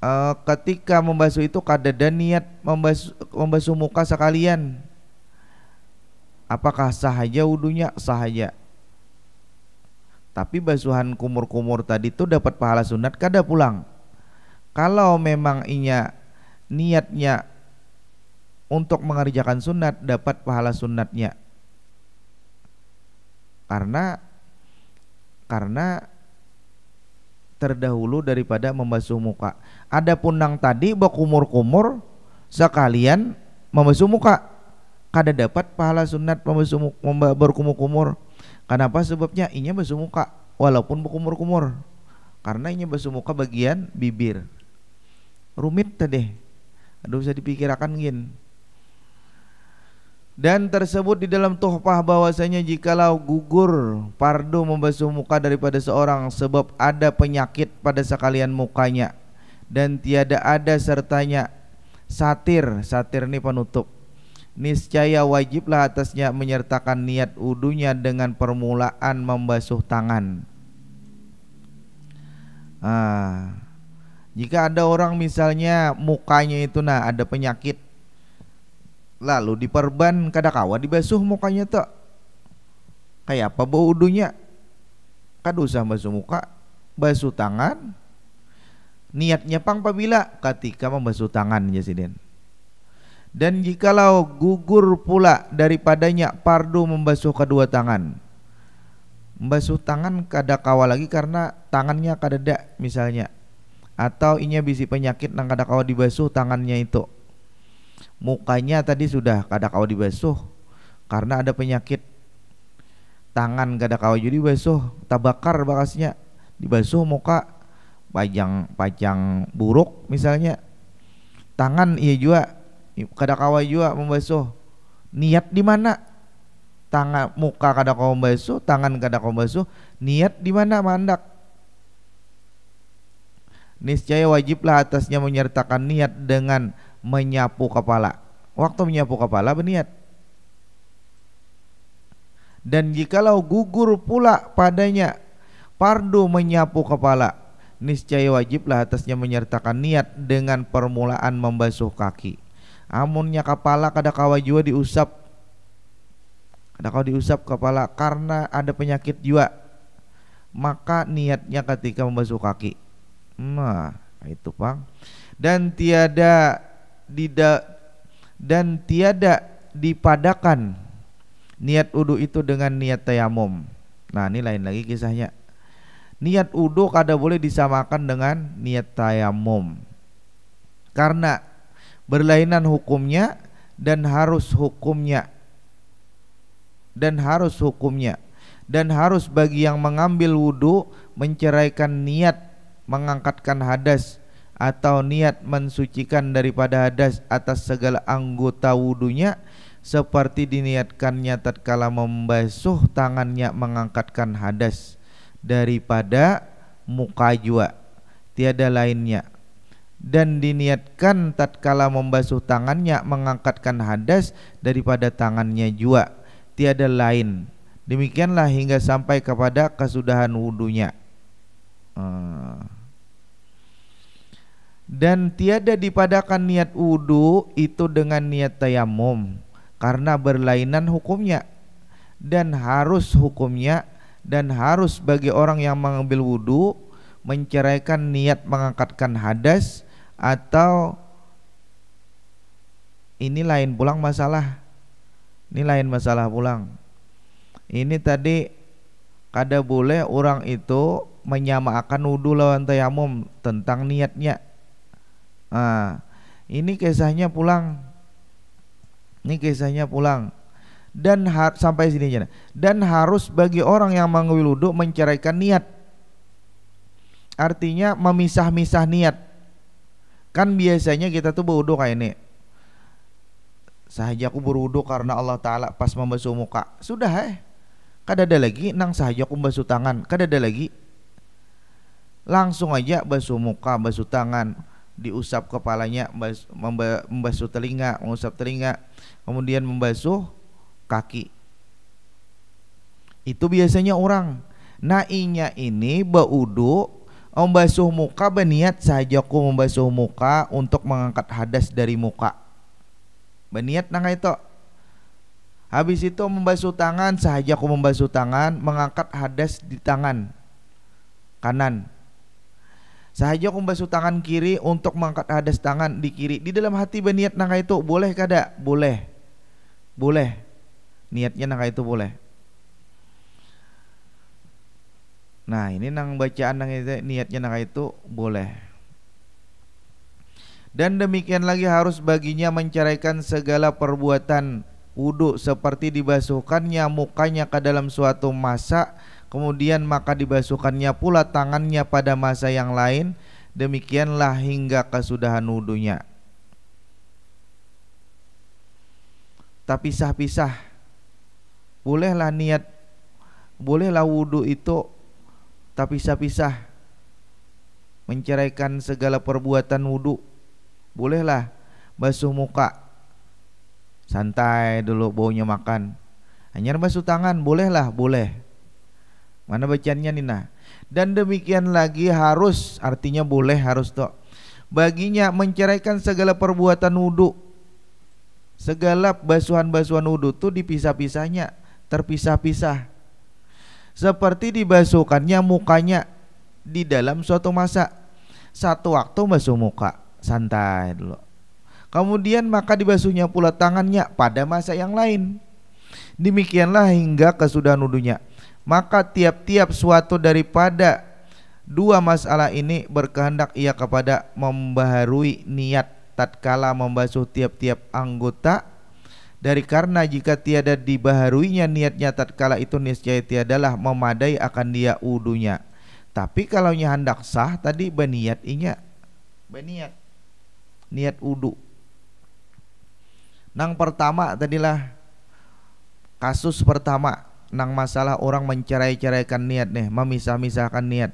uh, ketika membasuh itu kada dan niat membasuh, membasuh muka sekalian. Apakah sah aja wudhunya sah aja tapi basuhan kumur-kumur tadi itu dapat pahala sunat kada pulang. Kalau memang inya niatnya untuk mengerjakan sunat dapat pahala sunatnya. Karena karena terdahulu daripada membasuh muka. Adapun nang tadi berkumur-kumur sekalian membasuh muka. Kada dapat pahala sunat membasuh berkumur-kumur. Kenapa sebabnya inya basuh muka walaupun berkumur-kumur. Karena inya basuh muka bagian bibir. Rumit tadi. Aduh bisa dipikirkan gin dan tersebut di dalam tuhfah bahwasanya jikalau gugur fardu membasuh muka daripada seorang sebab ada penyakit pada sekalian mukanya dan tiada ada sertanya satir. Satir ini penutup. Niscaya wajiblah atasnya menyertakan niat udunya dengan permulaan membasuh tangan. Ah, jika ada orang misalnya mukanya itu nah ada penyakit lalu diperban kadakawa dibasuh mukanya tak? Kayak apa bau udunya? Kadu usah basuh muka basuh tangan niatnya pang pabila ketika membasuh tangan ya siden dan jikalau gugur pula daripadanya pardu membasuh kedua tangan. Membasuh tangan kada kawa lagi karena tangannya kadada misalnya. Atau inya bisi penyakit nang kada kawa dibasuh tangannya itu. Mukanya tadi sudah kada kawa dibasuh karena ada penyakit. Tangan kada kawa jadi basuh tabakar bakasnya. Dibasuh muka pajang pajang buruk misalnya. Tangan iya juga kada kawa juga membasuh niat di mana? Tangan muka kada kawa membasuh tangan kada kawa membasuh niat di mana? Mandak. Niscaya wajiblah atasnya menyertakan niat dengan menyapu kepala. Waktu menyapu kepala berniat. Dan jikalau gugur pula padanya pardu menyapu kepala, niscaya wajiblah atasnya menyertakan niat dengan permulaan membasuh kaki. Amunnya kepala kada kawa juga diusap. Kada kawa diusap kepala karena ada penyakit juga. Maka niatnya ketika membasuh kaki Nah, itu Bang. Dan tiada dida dan tiada dipadakan niat udu itu dengan niat tayamum. Nah, ini lain lagi kisahnya. Niat udu kada boleh disamakan dengan niat tayamum. Karena berlainan hukumnya dan harus hukumnya. Dan harus hukumnya. Dan harus bagi yang mengambil wudhu menceraikan niat mengangkatkan hadas atau niat mensucikan daripada hadas atas segala anggota wudunya seperti diniatkannya tatkala membasuh tangannya mengangkatkan hadas daripada muka jua. Tiada lainnya. Dan diniatkan tatkala membasuh tangannya mengangkatkan hadas daripada tangannya jua. Tiada lain. Demikianlah hingga sampai kepada kesudahan wudunya. Hmm dan tiada dipadakan niat wudu itu dengan niat tayamum karena berlainan hukumnya. Dan harus hukumnya dan harus bagi orang yang mengambil wudu menceraikan niat mengangkatkan hadas atau ini lain pulang masalah ini lain masalah pulang ini tadi kada boleh orang itu menyamakan wudu lawan tayamum tentang niatnya Nah, ini kisahnya pulang. Ini kisahnya pulang. Dan sampai sini aja. Dan harus bagi orang yang mengambil wudhu menceraikan niat. Artinya memisah-misah niat. Kan biasanya kita tuh berwudhu kayak ini. Sahaja aku berwudhu karena Allah Ta'ala pas membasuh muka. Sudah eh. Kada ada lagi nang sahaja aku basuh tangan. Kada ada lagi. Langsung aja basuh muka, basuh tangan diusap kepalanya membasuh telinga mengusap telinga kemudian membasuh kaki itu biasanya orang nainya ini baudu membasuh muka berniat saja ku membasuh muka untuk mengangkat hadas dari muka berniat nang itu habis itu membasuh tangan saja ku membasuh tangan mengangkat hadas di tangan kanan Sahaja aku basuh tangan kiri untuk mengangkat hadas tangan di kiri. Di dalam hati berniat nangka itu boleh kada? Boleh. Boleh. Niatnya nangka itu boleh. Nah, ini nang bacaan nang itu niatnya nangka itu boleh. Dan demikian lagi harus baginya menceraikan segala perbuatan wudhu seperti dibasuhkannya mukanya ke dalam suatu masa kemudian maka dibasuhkannya pula tangannya pada masa yang lain demikianlah hingga kesudahan wudhunya tapi pisah-pisah bolehlah niat bolehlah wudhu itu tapi pisah-pisah menceraikan segala perbuatan wudhu bolehlah basuh muka. Santai dulu baunya makan. Hanya basuh tangan bolehlah boleh. Mana bacaannya Nina? Dan demikian lagi harus artinya boleh harus toh. Baginya menceraikan segala perbuatan wudhu Segala basuhan-basuhan wudhu itu dipisah-pisahnya Terpisah-pisah Seperti dibasuhkannya mukanya Di dalam suatu masa Satu waktu basuh muka Santai dulu Kemudian maka dibasuhnya pula tangannya pada masa yang lain. Demikianlah hingga kesudahan wudunya. Maka tiap-tiap suatu daripada dua masalah ini berkehendak ia kepada membaharui niat tatkala membasuh tiap-tiap anggota dari karena jika tiada dibaharuinya niatnya tatkala itu niscaya tiadalah memadai akan dia wudunya. Tapi kalau hendak sah tadi beniat inya beniat niat wudu. Nang pertama tadilah kasus pertama nang masalah orang mencerai-ceraikan niat nih, memisah-misahkan niat.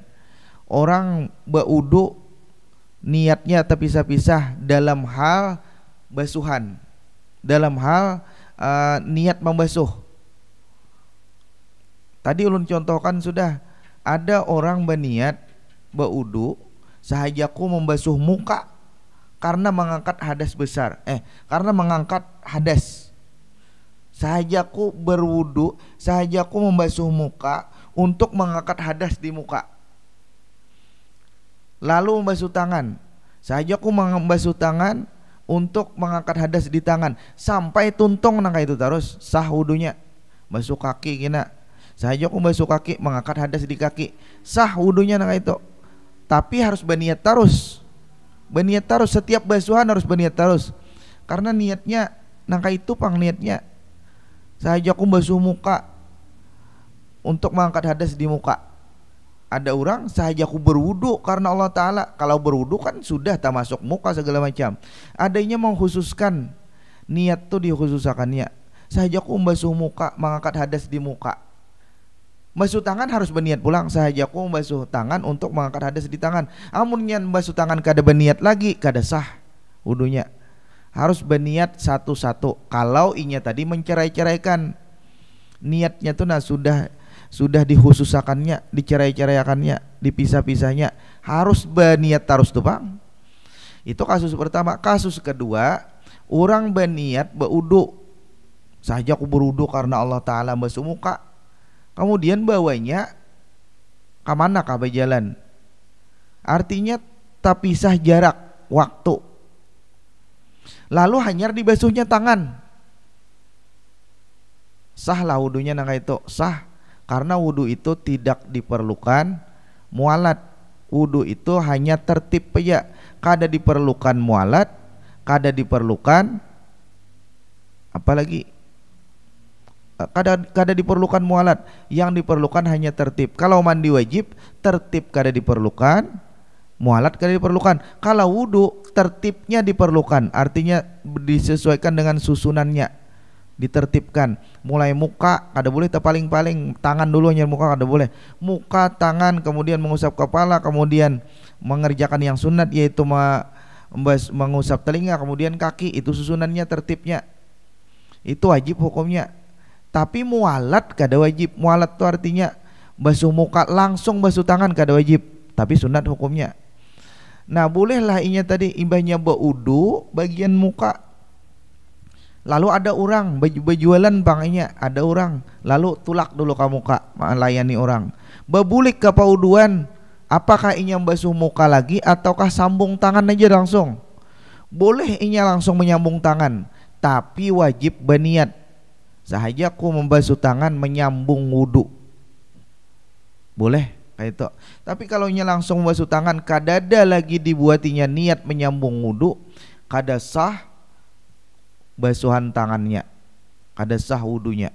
Orang baudu niatnya terpisah-pisah dalam hal basuhan dalam hal uh, niat membasuh. Tadi ulun contohkan sudah ada orang berniat baudu sahajaku membasuh muka karena mengangkat hadas besar. Eh, karena mengangkat hadas. Sahajaku berwudu, sahajaku membasuh muka untuk mengangkat hadas di muka. Lalu membasuh tangan. Sahajaku membasuh tangan untuk mengangkat hadas di tangan. Sampai tuntung nangka itu terus sah wudunya. Basuh kaki kena saja aku basuh kaki mengangkat hadas di kaki. Sah wudunya nangka itu. Tapi harus berniat terus. Berniat terus. Setiap basuhan harus berniat terus. Karena niatnya nangka itu pang niatnya. Saja aku basuh muka. Untuk mengangkat hadas di muka ada orang sahaja aku berwudu karena Allah Ta'ala. Kalau berwudu kan sudah tak masuk muka segala macam. Adanya mengkhususkan niat tuh dikhususakannya sahaja aku membasuh muka mengangkat hadas di muka. Basuh tangan harus berniat pulang. Sahaja aku membasuh tangan untuk mengangkat hadas di tangan. Amunnya membasuh tangan kada berniat lagi kada sah wudunya. Harus berniat satu-satu. Kalau inya tadi mencerai-ceraikan niatnya tuh nah sudah sudah dikhususakannya, dicerai-ceraikannya, dipisah-pisahnya, harus berniat terus tuh bang. Itu kasus pertama. Kasus kedua, orang berniat berudu saja aku berudu karena Allah Taala basuh muka. Kemudian bawanya ke mana kabe jalan? Artinya tak pisah jarak waktu. Lalu hanya dibasuhnya tangan. Sah lah wudunya nang itu sah karena wudhu itu tidak diperlukan mualat. Wudhu itu hanya tertib saja kada diperlukan mualat kada diperlukan apalagi eh, kada kada diperlukan mualat. Yang diperlukan hanya tertib. Kalau mandi wajib tertib kada diperlukan mualat kada diperlukan. Kalau wudhu tertibnya diperlukan. Artinya disesuaikan dengan susunannya ditertibkan. Mulai muka kada boleh terpaling-paling tangan dulu hanya muka kada boleh. Muka tangan kemudian mengusap kepala kemudian mengerjakan yang sunat yaitu mengusap telinga kemudian kaki. Itu susunannya tertibnya. Itu wajib hukumnya. Tapi mualat kada wajib. Mualat itu artinya basuh muka langsung basuh tangan kada wajib tapi sunat hukumnya. Nah bolehlah inya tadi imbahnya baudu bagian muka Lalu ada orang berjualan bangnya, ada orang lalu tulak dulu ke muka melayani orang. Bebulik ke pauduan, apakah inya basuh muka lagi ataukah sambung tangan aja langsung? Boleh inya langsung menyambung tangan, tapi wajib berniat. Sahaja ku membasuh tangan menyambung wudhu. Boleh kayak itu. Tapi kalau inya langsung membasuh tangan kadada lagi dibuatinya niat menyambung wudhu, kada sah basuhan tangannya. Ada sah wudunya.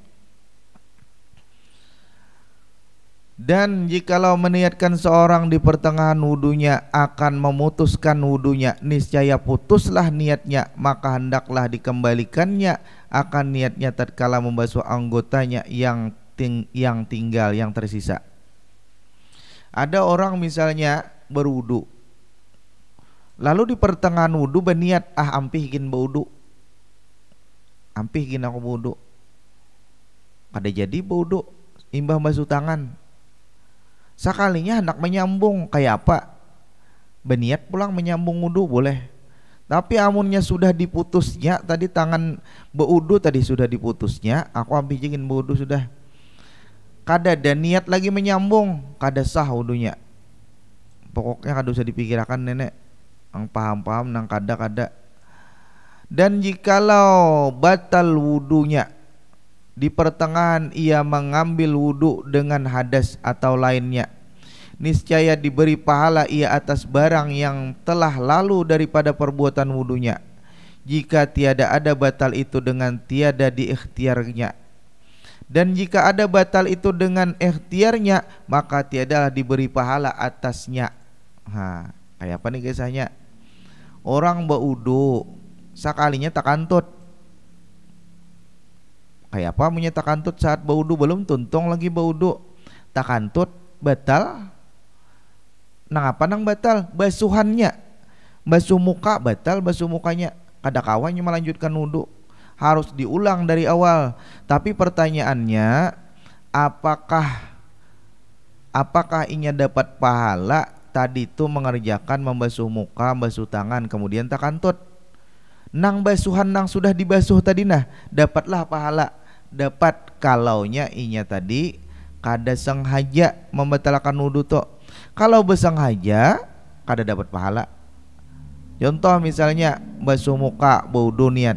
Dan jikalau meniatkan seorang di pertengahan wudunya akan memutuskan wudunya niscaya putuslah niatnya maka hendaklah dikembalikannya akan niatnya tatkala membasuh anggotanya yang ting yang tinggal yang tersisa. Ada orang misalnya berwudu. Lalu di pertengahan wudu berniat ah ampih ingin berwudu ampih gina aku bodoh kada jadi bodoh imbah basuh tangan. Sekalinya hendak menyambung kayak apa? Berniat pulang menyambung wudhu boleh. Tapi amunnya sudah diputusnya tadi tangan beudu tadi sudah diputusnya aku ambil jengin beudu sudah. Kada dan niat lagi menyambung kada sah wudhunya pokoknya kada usah dipikirkan nenek. Ang paham-paham nang kada kada dan jikalau batal wudunya di pertengahan ia mengambil wudhu dengan hadas atau lainnya. Niscaya diberi pahala ia atas barang yang telah lalu daripada perbuatan wudhunya jika tiada ada batal itu dengan tiada diikhtiarnya dan jika ada batal itu dengan ikhtiarnya maka tiadalah diberi pahala atasnya. Ha kayak apa nih kisahnya? Orang baudu sekalinya tak kantut. Kayak apa punya tak kantut saat baudu belum tuntung lagi baudu tak kantut batal. Nang apa nang batal? Basuhannya. Basuh muka batal basuh mukanya. Kada kawannya melanjutkan wudhu harus diulang dari awal. Tapi pertanyaannya apakah apakah inya dapat pahala tadi itu mengerjakan membasuh muka membasuh tangan kemudian tak kantut nang basuhan nang sudah dibasuh tadi nah dapatlah pahala dapat kalaunya inya tadi kada sengaja membatalkan wudhu to kalau bersengaja kada dapat pahala Contoh misalnya basuh muka baudu niat.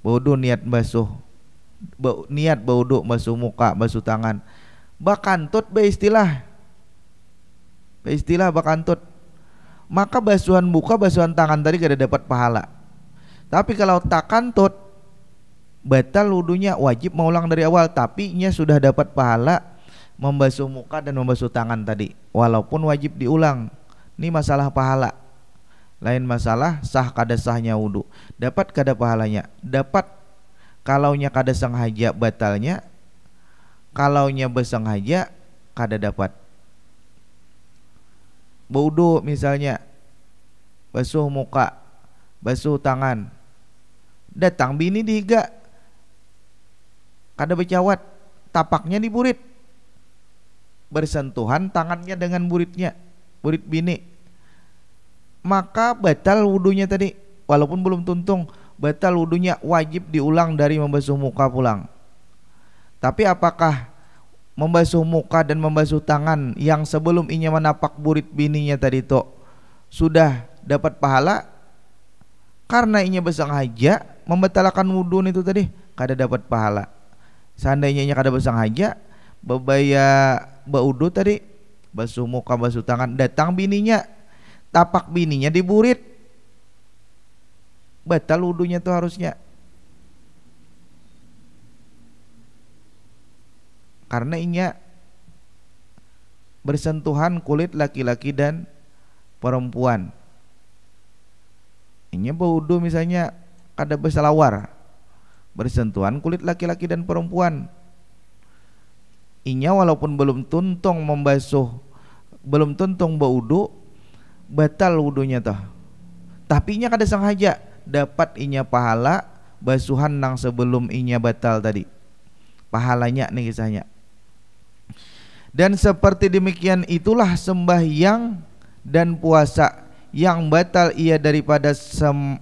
Baudu niat basuh ba, niat baudu basuh muka, basuh tangan. Bakantut be istilah. Be istilah bakantut. Maka basuhan muka, basuhan tangan tadi kada dapat pahala. Tapi kalau tak kantut batal wudunya wajib mengulang dari awal. Tapi nya sudah dapat pahala membasuh muka dan membasuh tangan tadi. Walaupun wajib diulang. Ini masalah pahala. Lain masalah sah kada sahnya wudhu dapat kada pahalanya? Dapat. Kalaunya kada sengaja batalnya. Kalaunya bersengaja kada dapat. Wudhu misalnya basuh muka basuh tangan datang bini dihiga kada bercawat tapaknya di burit. Bersentuhan tangannya dengan buritnya burit bini. Maka batal wudhunya tadi walaupun belum tuntung batal wudhunya wajib diulang dari membasuh muka pulang. Tapi apakah membasuh muka dan membasuh tangan yang sebelum inya menapak burit bininya tadi itu sudah dapat pahala? Karena inya bersengaja membatalkan wudhu itu tadi kada dapat pahala. Seandainya inya kada bersengaja bebaya baudu tadi basuh muka basuh tangan datang bininya tapak bininya diburit batal wudhunya tuh harusnya. Karena inya bersentuhan kulit laki-laki dan perempuan. Inya berwudu misalnya kada berselawar bersentuhan kulit laki-laki dan perempuan. Inya walaupun belum tuntung membasuh belum tuntung baudu batal wudhunya toh. Tapi nya kada sengaja dapat inya pahala basuhan nang sebelum inya batal tadi. Pahalanya nih kisahnya. Dan seperti demikian itulah sembahyang dan puasa yang batal ia daripada sem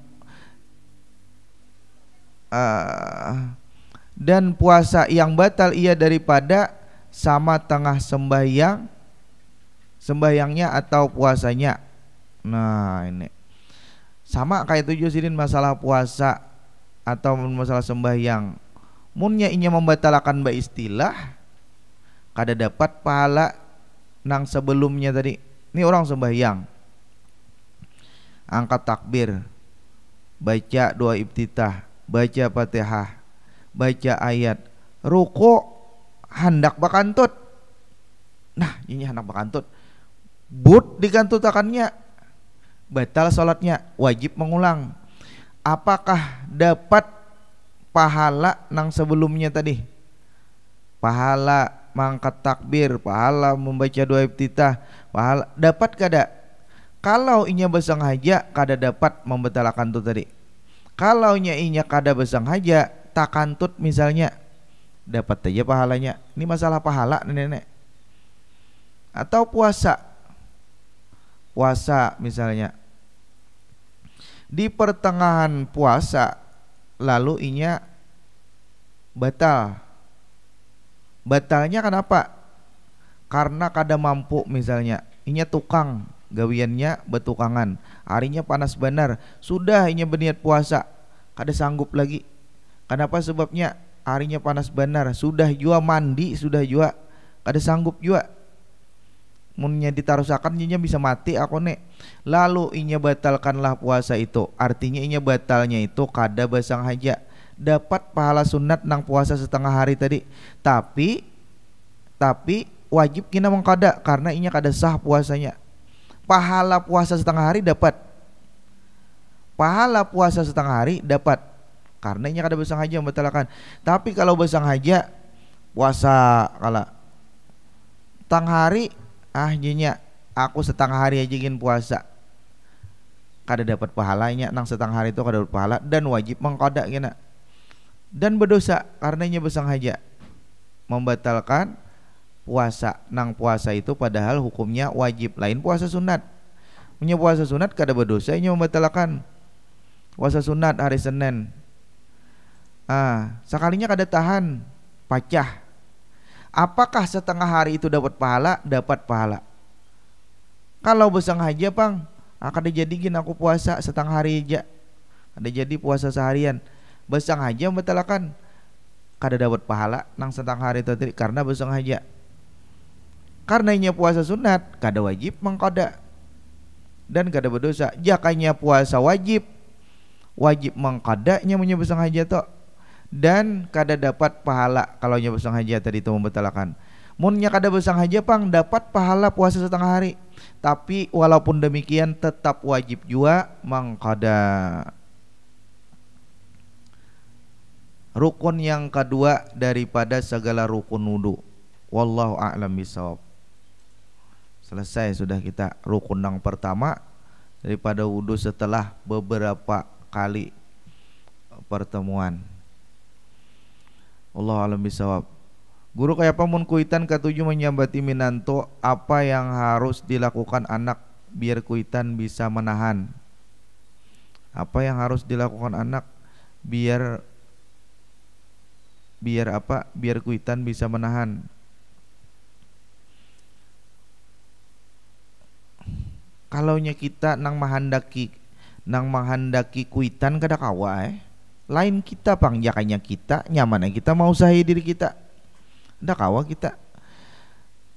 uh, dan puasa yang batal ia daripada sama tengah sembahyang sembahyangnya atau puasanya Nah ini sama kayak tujuh sidin masalah puasa atau masalah sembahyang. Munnya inya membatalkan ba istilah kada dapat pahala nang sebelumnya tadi. Ini orang sembahyang. Angkat takbir, baca doa ibtitah, baca Fatihah, baca ayat, ruko hendak bakantut. Nah, ini hendak bakantut. But dikantutakannya batal sholatnya. Wajib mengulang. Apakah dapat pahala nang sebelumnya tadi? Pahala mangkat takbir pahala membaca doa iftitah pahala dapat kada kalau inya bersengaja kada dapat membatalkan tu tadi kalau nya inya kada bersengaja tak kantut misalnya dapat aja pahalanya. Ini masalah pahala nenek. Atau puasa. Puasa misalnya. Di pertengahan puasa lalu inya batal. Batalnya kenapa? Karena kada mampu misalnya. Inya tukang gawiannya betukangan harinya panas benar. Sudah inya berniat puasa. Kada sanggup lagi. Kenapa sebabnya? Harinya panas benar. Sudah jua mandi sudah jua. Kada sanggup jua. Munnya ditarusakan inya bisa mati aku nek. Lalu inya batalkanlah puasa itu. Artinya inya batalnya itu kada basang haja. Dapat pahala sunat nang puasa setengah hari tadi. Tapi tapi wajib kina mengkada karena inya kada sah puasanya pahala puasa setengah hari dapat. Pahala puasa setengah hari dapat. Karena ini kada besang haja membatalkan tapi kalau besang haja puasa kala tang hari ah jinya aku setengah hari aja ingin puasa. Kada dapat pahalanya nang setengah hari itu kada dapat pahala dan wajib mengkoda kena dan berdosa karena ini besang haja membatalkan puasa nang puasa itu padahal hukumnya wajib lain puasa sunat. Punya puasa sunat kada berdosa ini membatalkan puasa sunat hari Senin. Ah sekalinya kada tahan pacah. Apakah setengah hari itu dapat pahala? Dapat pahala. Kalau besang haja pang akan dijadikan aku puasa setengah hari aja ada jadi puasa seharian. Besang haja membatalkan kada dapat pahala nang setengah hari itu karena besang karena ini puasa sunat kada wajib mengkoda dan kada berdosa. Jakanya puasa wajib. Wajib mengkadanya menyebesang hajat to dan kada dapat pahala kalau nyebesang hajat tadi itu membatalkan munnya kada besang haja pang dapat pahala puasa setengah hari. Tapi walaupun demikian tetap wajib jua mengkada rukun yang kedua daripada segala rukun wudu. Wallahu a'lam bisawab selesai sudah kita rukun yang pertama daripada wudu setelah beberapa kali pertemuan. Allah alam bisawab. Guru kayak pamun kuitan ketujuh menyambati minanto apa yang harus dilakukan anak biar kuitan bisa menahan. Apa yang harus dilakukan anak biar biar apa? Biar kuitan bisa menahan. Kalau kita nang mahandaki nang menghendaki kuitan kada kawa eh. Lain kita pang jakanya kita nyaman kita mau usaha diri kita. Ndak kawa kita.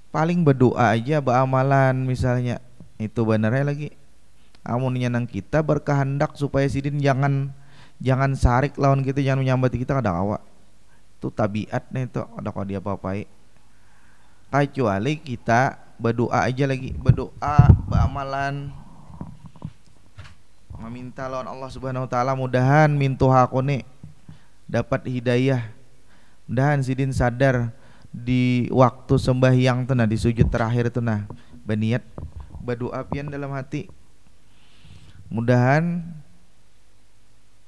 Paling berdoa aja beramalan misalnya. Itu benernya lagi. Amunnya nang kita berkehendak supaya sidin jangan jangan sarik lawan kita jangan menyambati kita kada kawa. Itu tabiat nih itu. Ada kau dia apa kecuali kita berdoa aja lagi. Berdoa beramalan. Meminta lawan Allah Subhanahu wa taala. Mudahan mintu hakone dapat hidayah. Mudahan sidin sadar di waktu sembahyang tuh nah di sujud terakhir tuh nah. Berniat berdoa pian dalam hati. Mudahan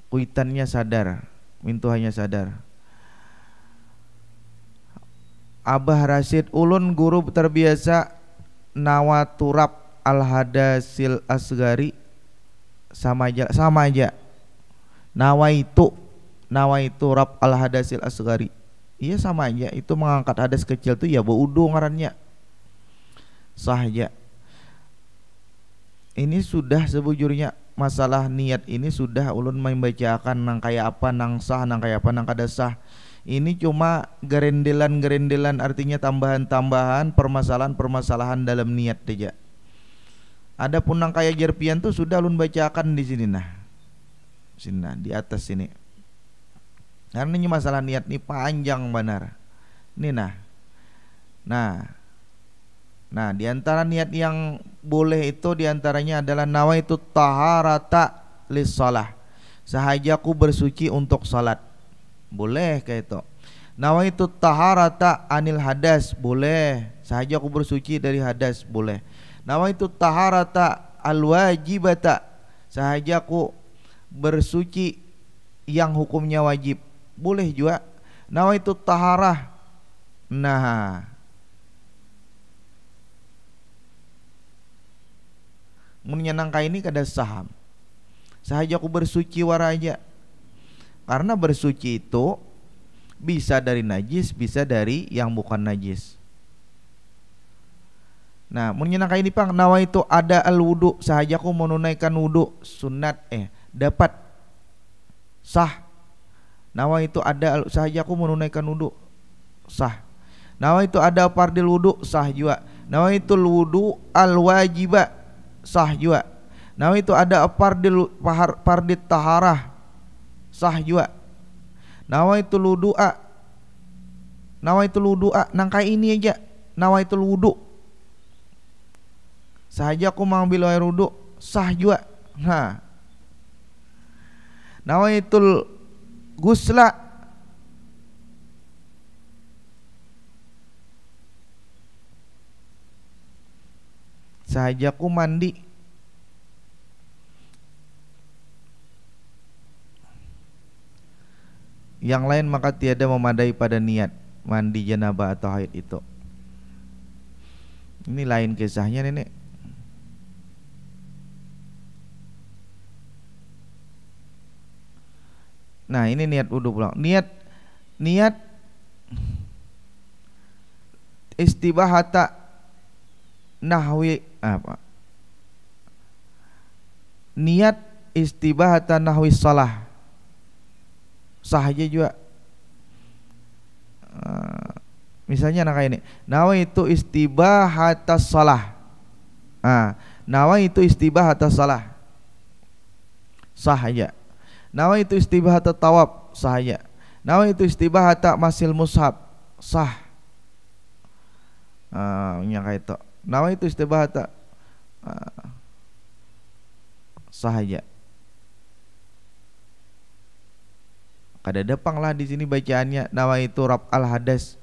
kuitannya sadar mintuhannya sadar. Abah Rasid ulun guru terbiasa nawaturab al hadasil asgari sama aja sama aja. Nawaitu nawaitu rab al hadasil asgari iya sama aja. Itu mengangkat hadas kecil tuh ya baudu ngarannya. Sah aja. Ini sudah sebujurnya masalah niat ini sudah ulun membacakan nang kayak apa nang sah nang kayak apa nang kada sah ini cuma gerendelan-gerendelan artinya tambahan-tambahan permasalahan-permasalahan dalam niat saja ada pun nang kayak jerpian tuh sudah lun bacakan di sini nah. Sini nah, di atas sini. Karena ini masalah niat nih panjang benar. Ini nah. Nah. Nah, di antara niat yang boleh itu di antaranya adalah nawaitu taharata lis salah. Sahaja aku bersuci untuk salat. Boleh kayak itu. Nawaitu taharata anil hadas. Boleh. Sahaja aku bersuci dari hadas. Boleh nawaitu taharata alwajibata sahajaku bersuci yang hukumnya wajib boleh juga nawaitu taharah nah menyenangkan ini kada saham sahajaku bersuci waraja karena bersuci itu bisa dari najis bisa dari yang bukan najis. Nah, menyenangkan ini pang nawa itu ada al wudu sahaja aku menunaikan wudu sunat eh dapat. Sah. Nawa itu ada saja aku menunaikan wudhu sah. Nawa itu ada fardil wudhu sah juga. Nawa itu wudhu al wajibah sah juga. Nawa itu ada fardil fardit taharah sah juga nawa itu wudu'a nawa itu wudu'a nangkai ini aja. Nawa itu wudu. Saja aku mengambil air wudhu sah juga nah nawaitul gusla. Saja ku mandi yang lain maka tiada memadai pada niat mandi janabah atau haid itu ini lain kisahnya nenek Nah ini niat wudhu pulang. Niat niat istibahata nahwi apa? Niat istibahata nahwi salah sah aja juga. Uh, misalnya nah kayak ini, nawa itu istibahata salah. Ah, nawa itu istibahata salah. Sah aja. Nawa itu istibahata tawab sahaya. Nawa itu istibahata masil mushab sah. Ah, uh, itu. Nawa itu istibahata uh, sahaya. Kada depang lah di sini bacaannya nawa itu rab al hadas.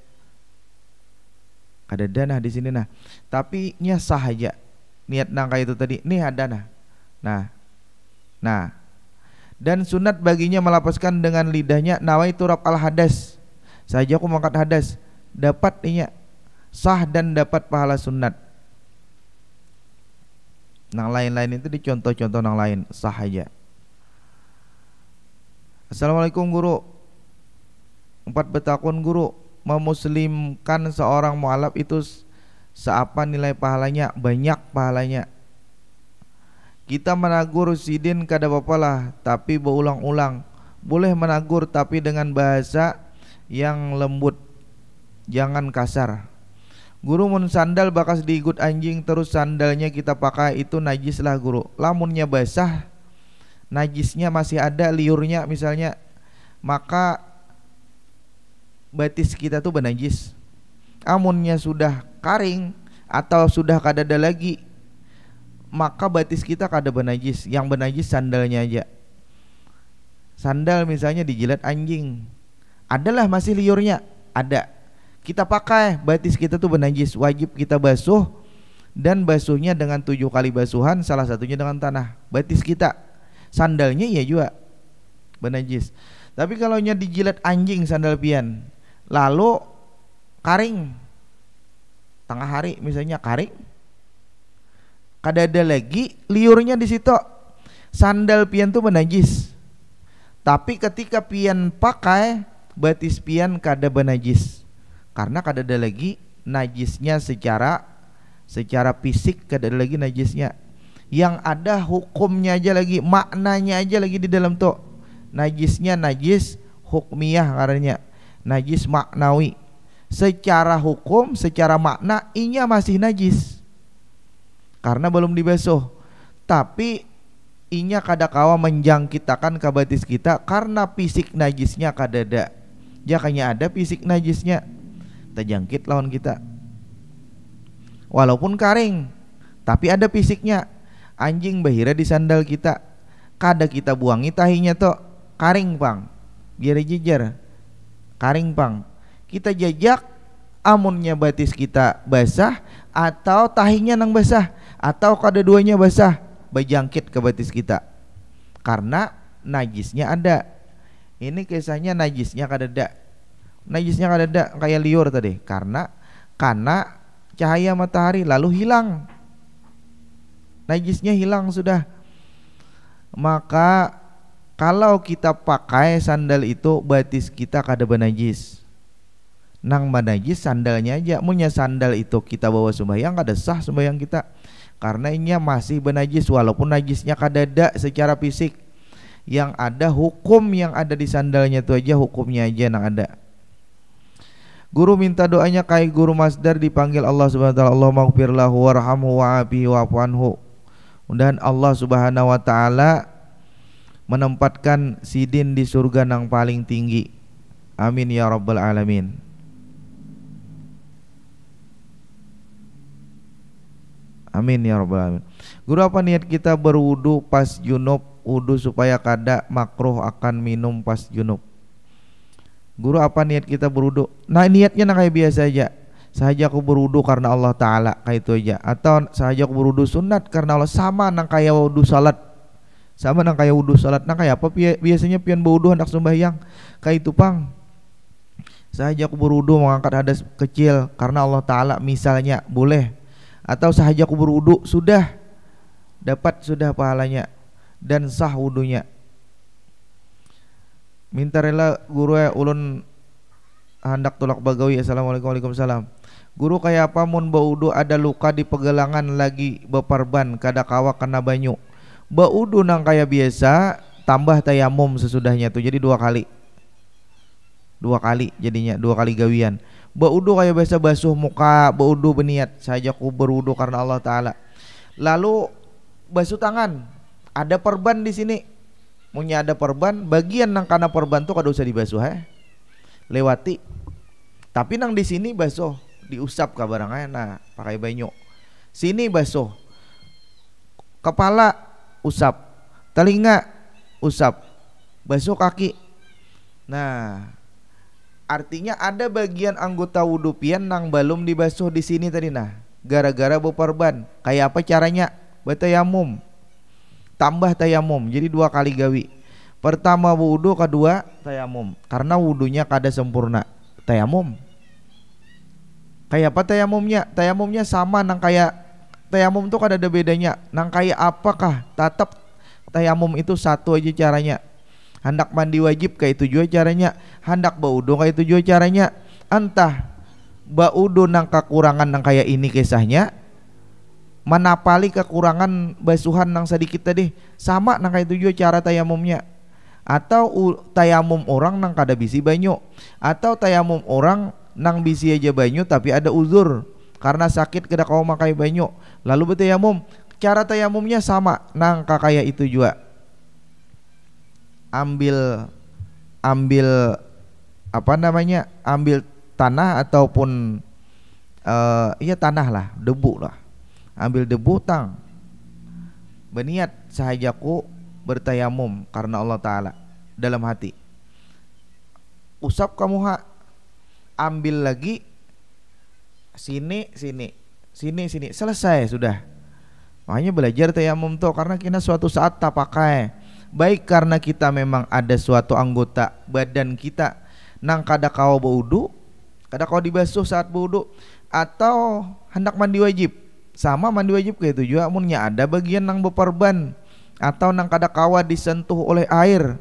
Kada dana di sini nah. Tapi nya sahaja. Niat nangka itu tadi. Nih ada nah. Nah. Nah, dan sunat baginya melapaskan dengan lidahnya nawaitu rab al hadas saja aku mengangkat hadas dapat inya sah dan dapat pahala sunat nang lain-lain itu dicontoh-contoh nang lain sah aja Assalamualaikum guru empat betakun guru memuslimkan seorang mualaf itu seapa nilai pahalanya banyak pahalanya kita menagur sidin kada lah, tapi berulang-ulang. Boleh menagur tapi dengan bahasa yang lembut. Jangan kasar. Guru mun sandal bakas diikut anjing terus sandalnya kita pakai itu najis lah guru. Lamunnya basah, najisnya masih ada liurnya misalnya, maka batis kita tuh benajis. Amunnya sudah karing atau sudah kada ada lagi maka batis kita kada benajis. Yang benajis sandalnya aja. Sandal misalnya dijilat anjing. Adalah masih liurnya ada. Kita pakai batis kita tuh benajis. Wajib kita basuh dan basuhnya dengan tujuh kali basuhan salah satunya dengan tanah. Batis kita sandalnya ya juga. Benajis tapi kalau nya dijilat anjing sandal pian lalu karing. Tengah hari misalnya karing. Kada ada lagi liurnya di situ. Sandal pian tuh menajis tapi ketika pian pakai batis pian kada benajis karena kada ada lagi najisnya secara secara fisik kada ada lagi najisnya yang ada hukumnya aja lagi maknanya aja lagi di dalam tuh najisnya najis hukmiyah karena najis maknawi. Secara hukum secara makna inya masih najis. Karena belum dibasuh. Tapi inya kadakawa menjangkitakan kabatis kita karena fisik najisnya kadada jakanya ada fisik najisnya. Terjangkit lawan kita. Walaupun karing tapi ada fisiknya anjing bahira di sandal kita. Kada kita buangi tahinya tuh karing pang. Biar jejer. Karing pang. Kita jajak amunnya batis kita basah atau tahinya nang basah atau kada duanya basah bejangkit ke batis kita. Karena najisnya ada. Ini kisahnya najisnya kada ada. Najisnya kada ada kayak liur tadi. Karena karena cahaya matahari lalu hilang najisnya hilang sudah. Maka kalau kita pakai sandal itu batis kita kada benajis nang manajis sandalnya aja punya sandal itu kita bawa sembahyang kada sah sembahyang kita. Karena ini masih benajis walaupun najisnya kadada secara fisik. Yang ada hukum yang ada di sandalnya itu aja hukumnya aja yang ada. Guru minta doanya kai guru Masdar dipanggil Allah Subhanahu wa taala. Allah maghfir lahu warhamhu wa'afihi wa'fu anhu. Mudahan Allah Subhanahu wa taala menempatkan Sidin di surga yang paling tinggi. Amin ya rabbal alamin. Amin ya rabbal alamin. Guru apa niat kita berwudu pas junub wudu supaya kada makruh akan minum pas junub Guru apa niat kita berwudu Nah niatnya nah kayak biasa aja Sahaja aku berwudu karena Allah Ta'ala Kayak aja. Atau sahaja aku berwudu sunat karena Allah Sama nang kayak wudu salat. Sama nang kayak wudu salat. Nang kayak apa? Biasanya pian berwudu hendak sembahyang. Kayak pang. Sahaja aku berwudu mengangkat hadas kecil Karena Allah Ta'ala misalnya boleh. Atau sahaja aku berwudu sudah. Dapat sudah pahalanya dan sah wudunya. Minta rela guru ya ulun hendak tolak bagawi assalamualaikum waalaikumsalam guru kayak apa mun baudu ada luka di pegelangan lagi beparban kada kawa kena banyu. Baudu nang kayak biasa tambah tayamum sesudahnya tuh jadi dua kali. Dua kali jadinya dua kali gawian. Baudu kayak biasa basuh muka baudu berniat saja ku berudu karena Allah taala. Lalu basuh tangan. Ada perban di sini. Punya ada perban bagian nang karena perban tuh kada usah dibasuh eh lewati. Tapi nang di sini basuh diusap ke barangnya nah pakai banyu. Sini basuh kepala usap telinga usap basuh kaki. Nah artinya ada bagian anggota wudhu pian nang belum dibasuh di sini tadi nah. Gara-gara perban. Kayak apa caranya? Batayamum tambah tayamum jadi dua kali gawi. Pertama wudhu kedua tayamum. Karena wudhunya kada sempurna. Tayamum kayak apa tayamumnya? Tayamumnya sama nang kayak tayamum tuh kada ada bedanya. Nang kayak apakah tetap tayamum itu satu aja caranya? Hendak mandi wajib kayak itu juga caranya. Hendak baudu kayak itu juga caranya. Entah baudu nang kekurangan nang kayak ini kisahnya menapali kekurangan basuhan nang sedikit tadi sama nang kayak tujuh cara tayamumnya. Atau tayamum orang nang kada bisi banyu. Atau tayamum orang nang bisi aja banyu tapi ada uzur. Karena sakit kada kau makai banyu. Lalu bertayamum. Cara tayamumnya sama. Nang kakaya itu juga ambil ambil apa namanya? Ambil tanah ataupun uh, iya tanah lah. Debu lah. Ambil debu tang. Berniat sahajaku bertayamum karena Allah Ta'ala dalam hati. Usap kamu ha ambil lagi sini sini sini sini. Selesai sudah. Makanya belajar tayamum tuh karena kita suatu saat tak pakai. Baik karena kita memang ada suatu anggota badan kita. Nang kada kau baudu kada kau dibasuh saat baudu atau hendak mandi wajib. Sama mandi wajib kayak itu juga amunnya ada bagian nang beperban atau nang kada kawa disentuh oleh air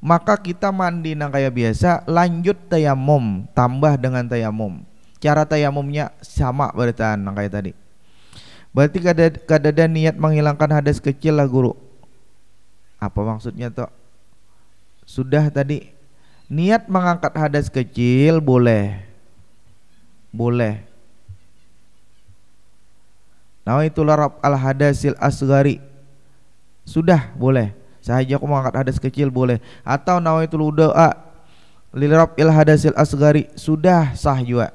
maka kita mandi nang kayak biasa lanjut tayamum tambah dengan tayamum. Cara tayamumnya sama berarti nang kayak tadi. Berarti kada kada ada niat menghilangkan hadas kecil lah guru. Apa maksudnya toh sudah tadi. Niat mengangkat hadas kecil boleh. Boleh. Nawaitul Rab al hadasil asgari. Sudah boleh. Sahaja aku mengangkat hadas kecil boleh. Atau nawaitul doa lil il hadasil asgari. Sudah sah juga.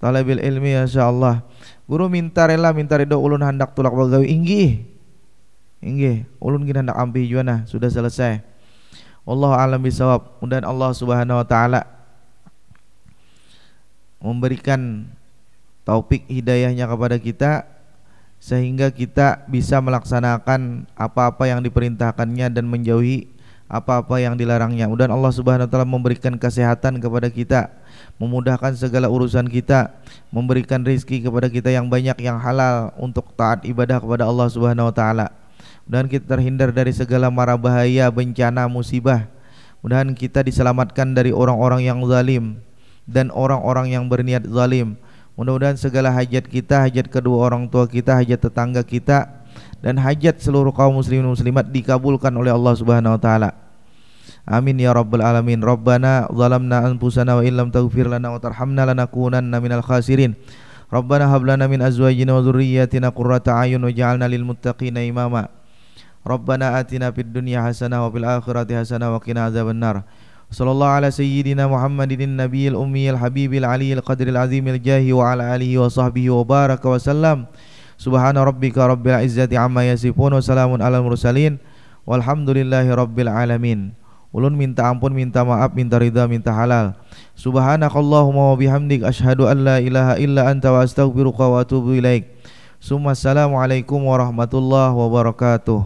Talabil ilmi Allah. Guru minta rela minta ridho ulun hendak tulak bagawi inggi. Inggi, ulun kita hendak ampi juga nah, sudah selesai. Allah alam bisawab. Mudah Allah Subhanahu wa taala memberikan taufik hidayahnya kepada kita sehingga kita bisa melaksanakan apa-apa yang diperintahkannya dan menjauhi apa-apa yang dilarangnya. Mudah Allah Subhanahu wa taala memberikan kesehatan kepada kita, memudahkan segala urusan kita, memberikan rizki kepada kita yang banyak yang halal untuk taat ibadah kepada Allah Subhanahu wa taala. Dan kita terhindar dari segala mara bahaya, bencana, musibah. Mudahan kita diselamatkan dari orang-orang yang zalim dan orang-orang yang berniat zalim. Mudah-mudahan segala hajat kita, hajat kedua orang tua kita, hajat tetangga kita, dan hajat seluruh kaum muslimin muslimat dikabulkan oleh Allah Subhanahu wa taala. Amin ya rabbal alamin. Rabbana zalamna anfusana wa illam taghfir lana wa tarhamna lanakunanna minal khasirin. Rabbana hab lana min azwajina wa dhurriyyatina qurrata a'yun waj'alna lil muttaqina imama. Rabbana atina fid dunya hasanah wa fil akhirati hasanah wa qina adzabannar. وصلى الله على سيدنا محمد النبي الأمي الحبيب العلي القدر العظيم الجاه وعلى آله وصحبه وبارك وسلم سبحان ربك رب العزة عما يصفون وسلام على المرسلين والحمد لله رب العالمين Ulun minta ampun, minta maaf, minta ridha, minta halal. Subhanakallahumma wa bihamdik asyhadu an la ilaha illa anta wa astaghfiruka wa atubu ilaik. Assalamualaikum warahmatullahi wabarakatuh.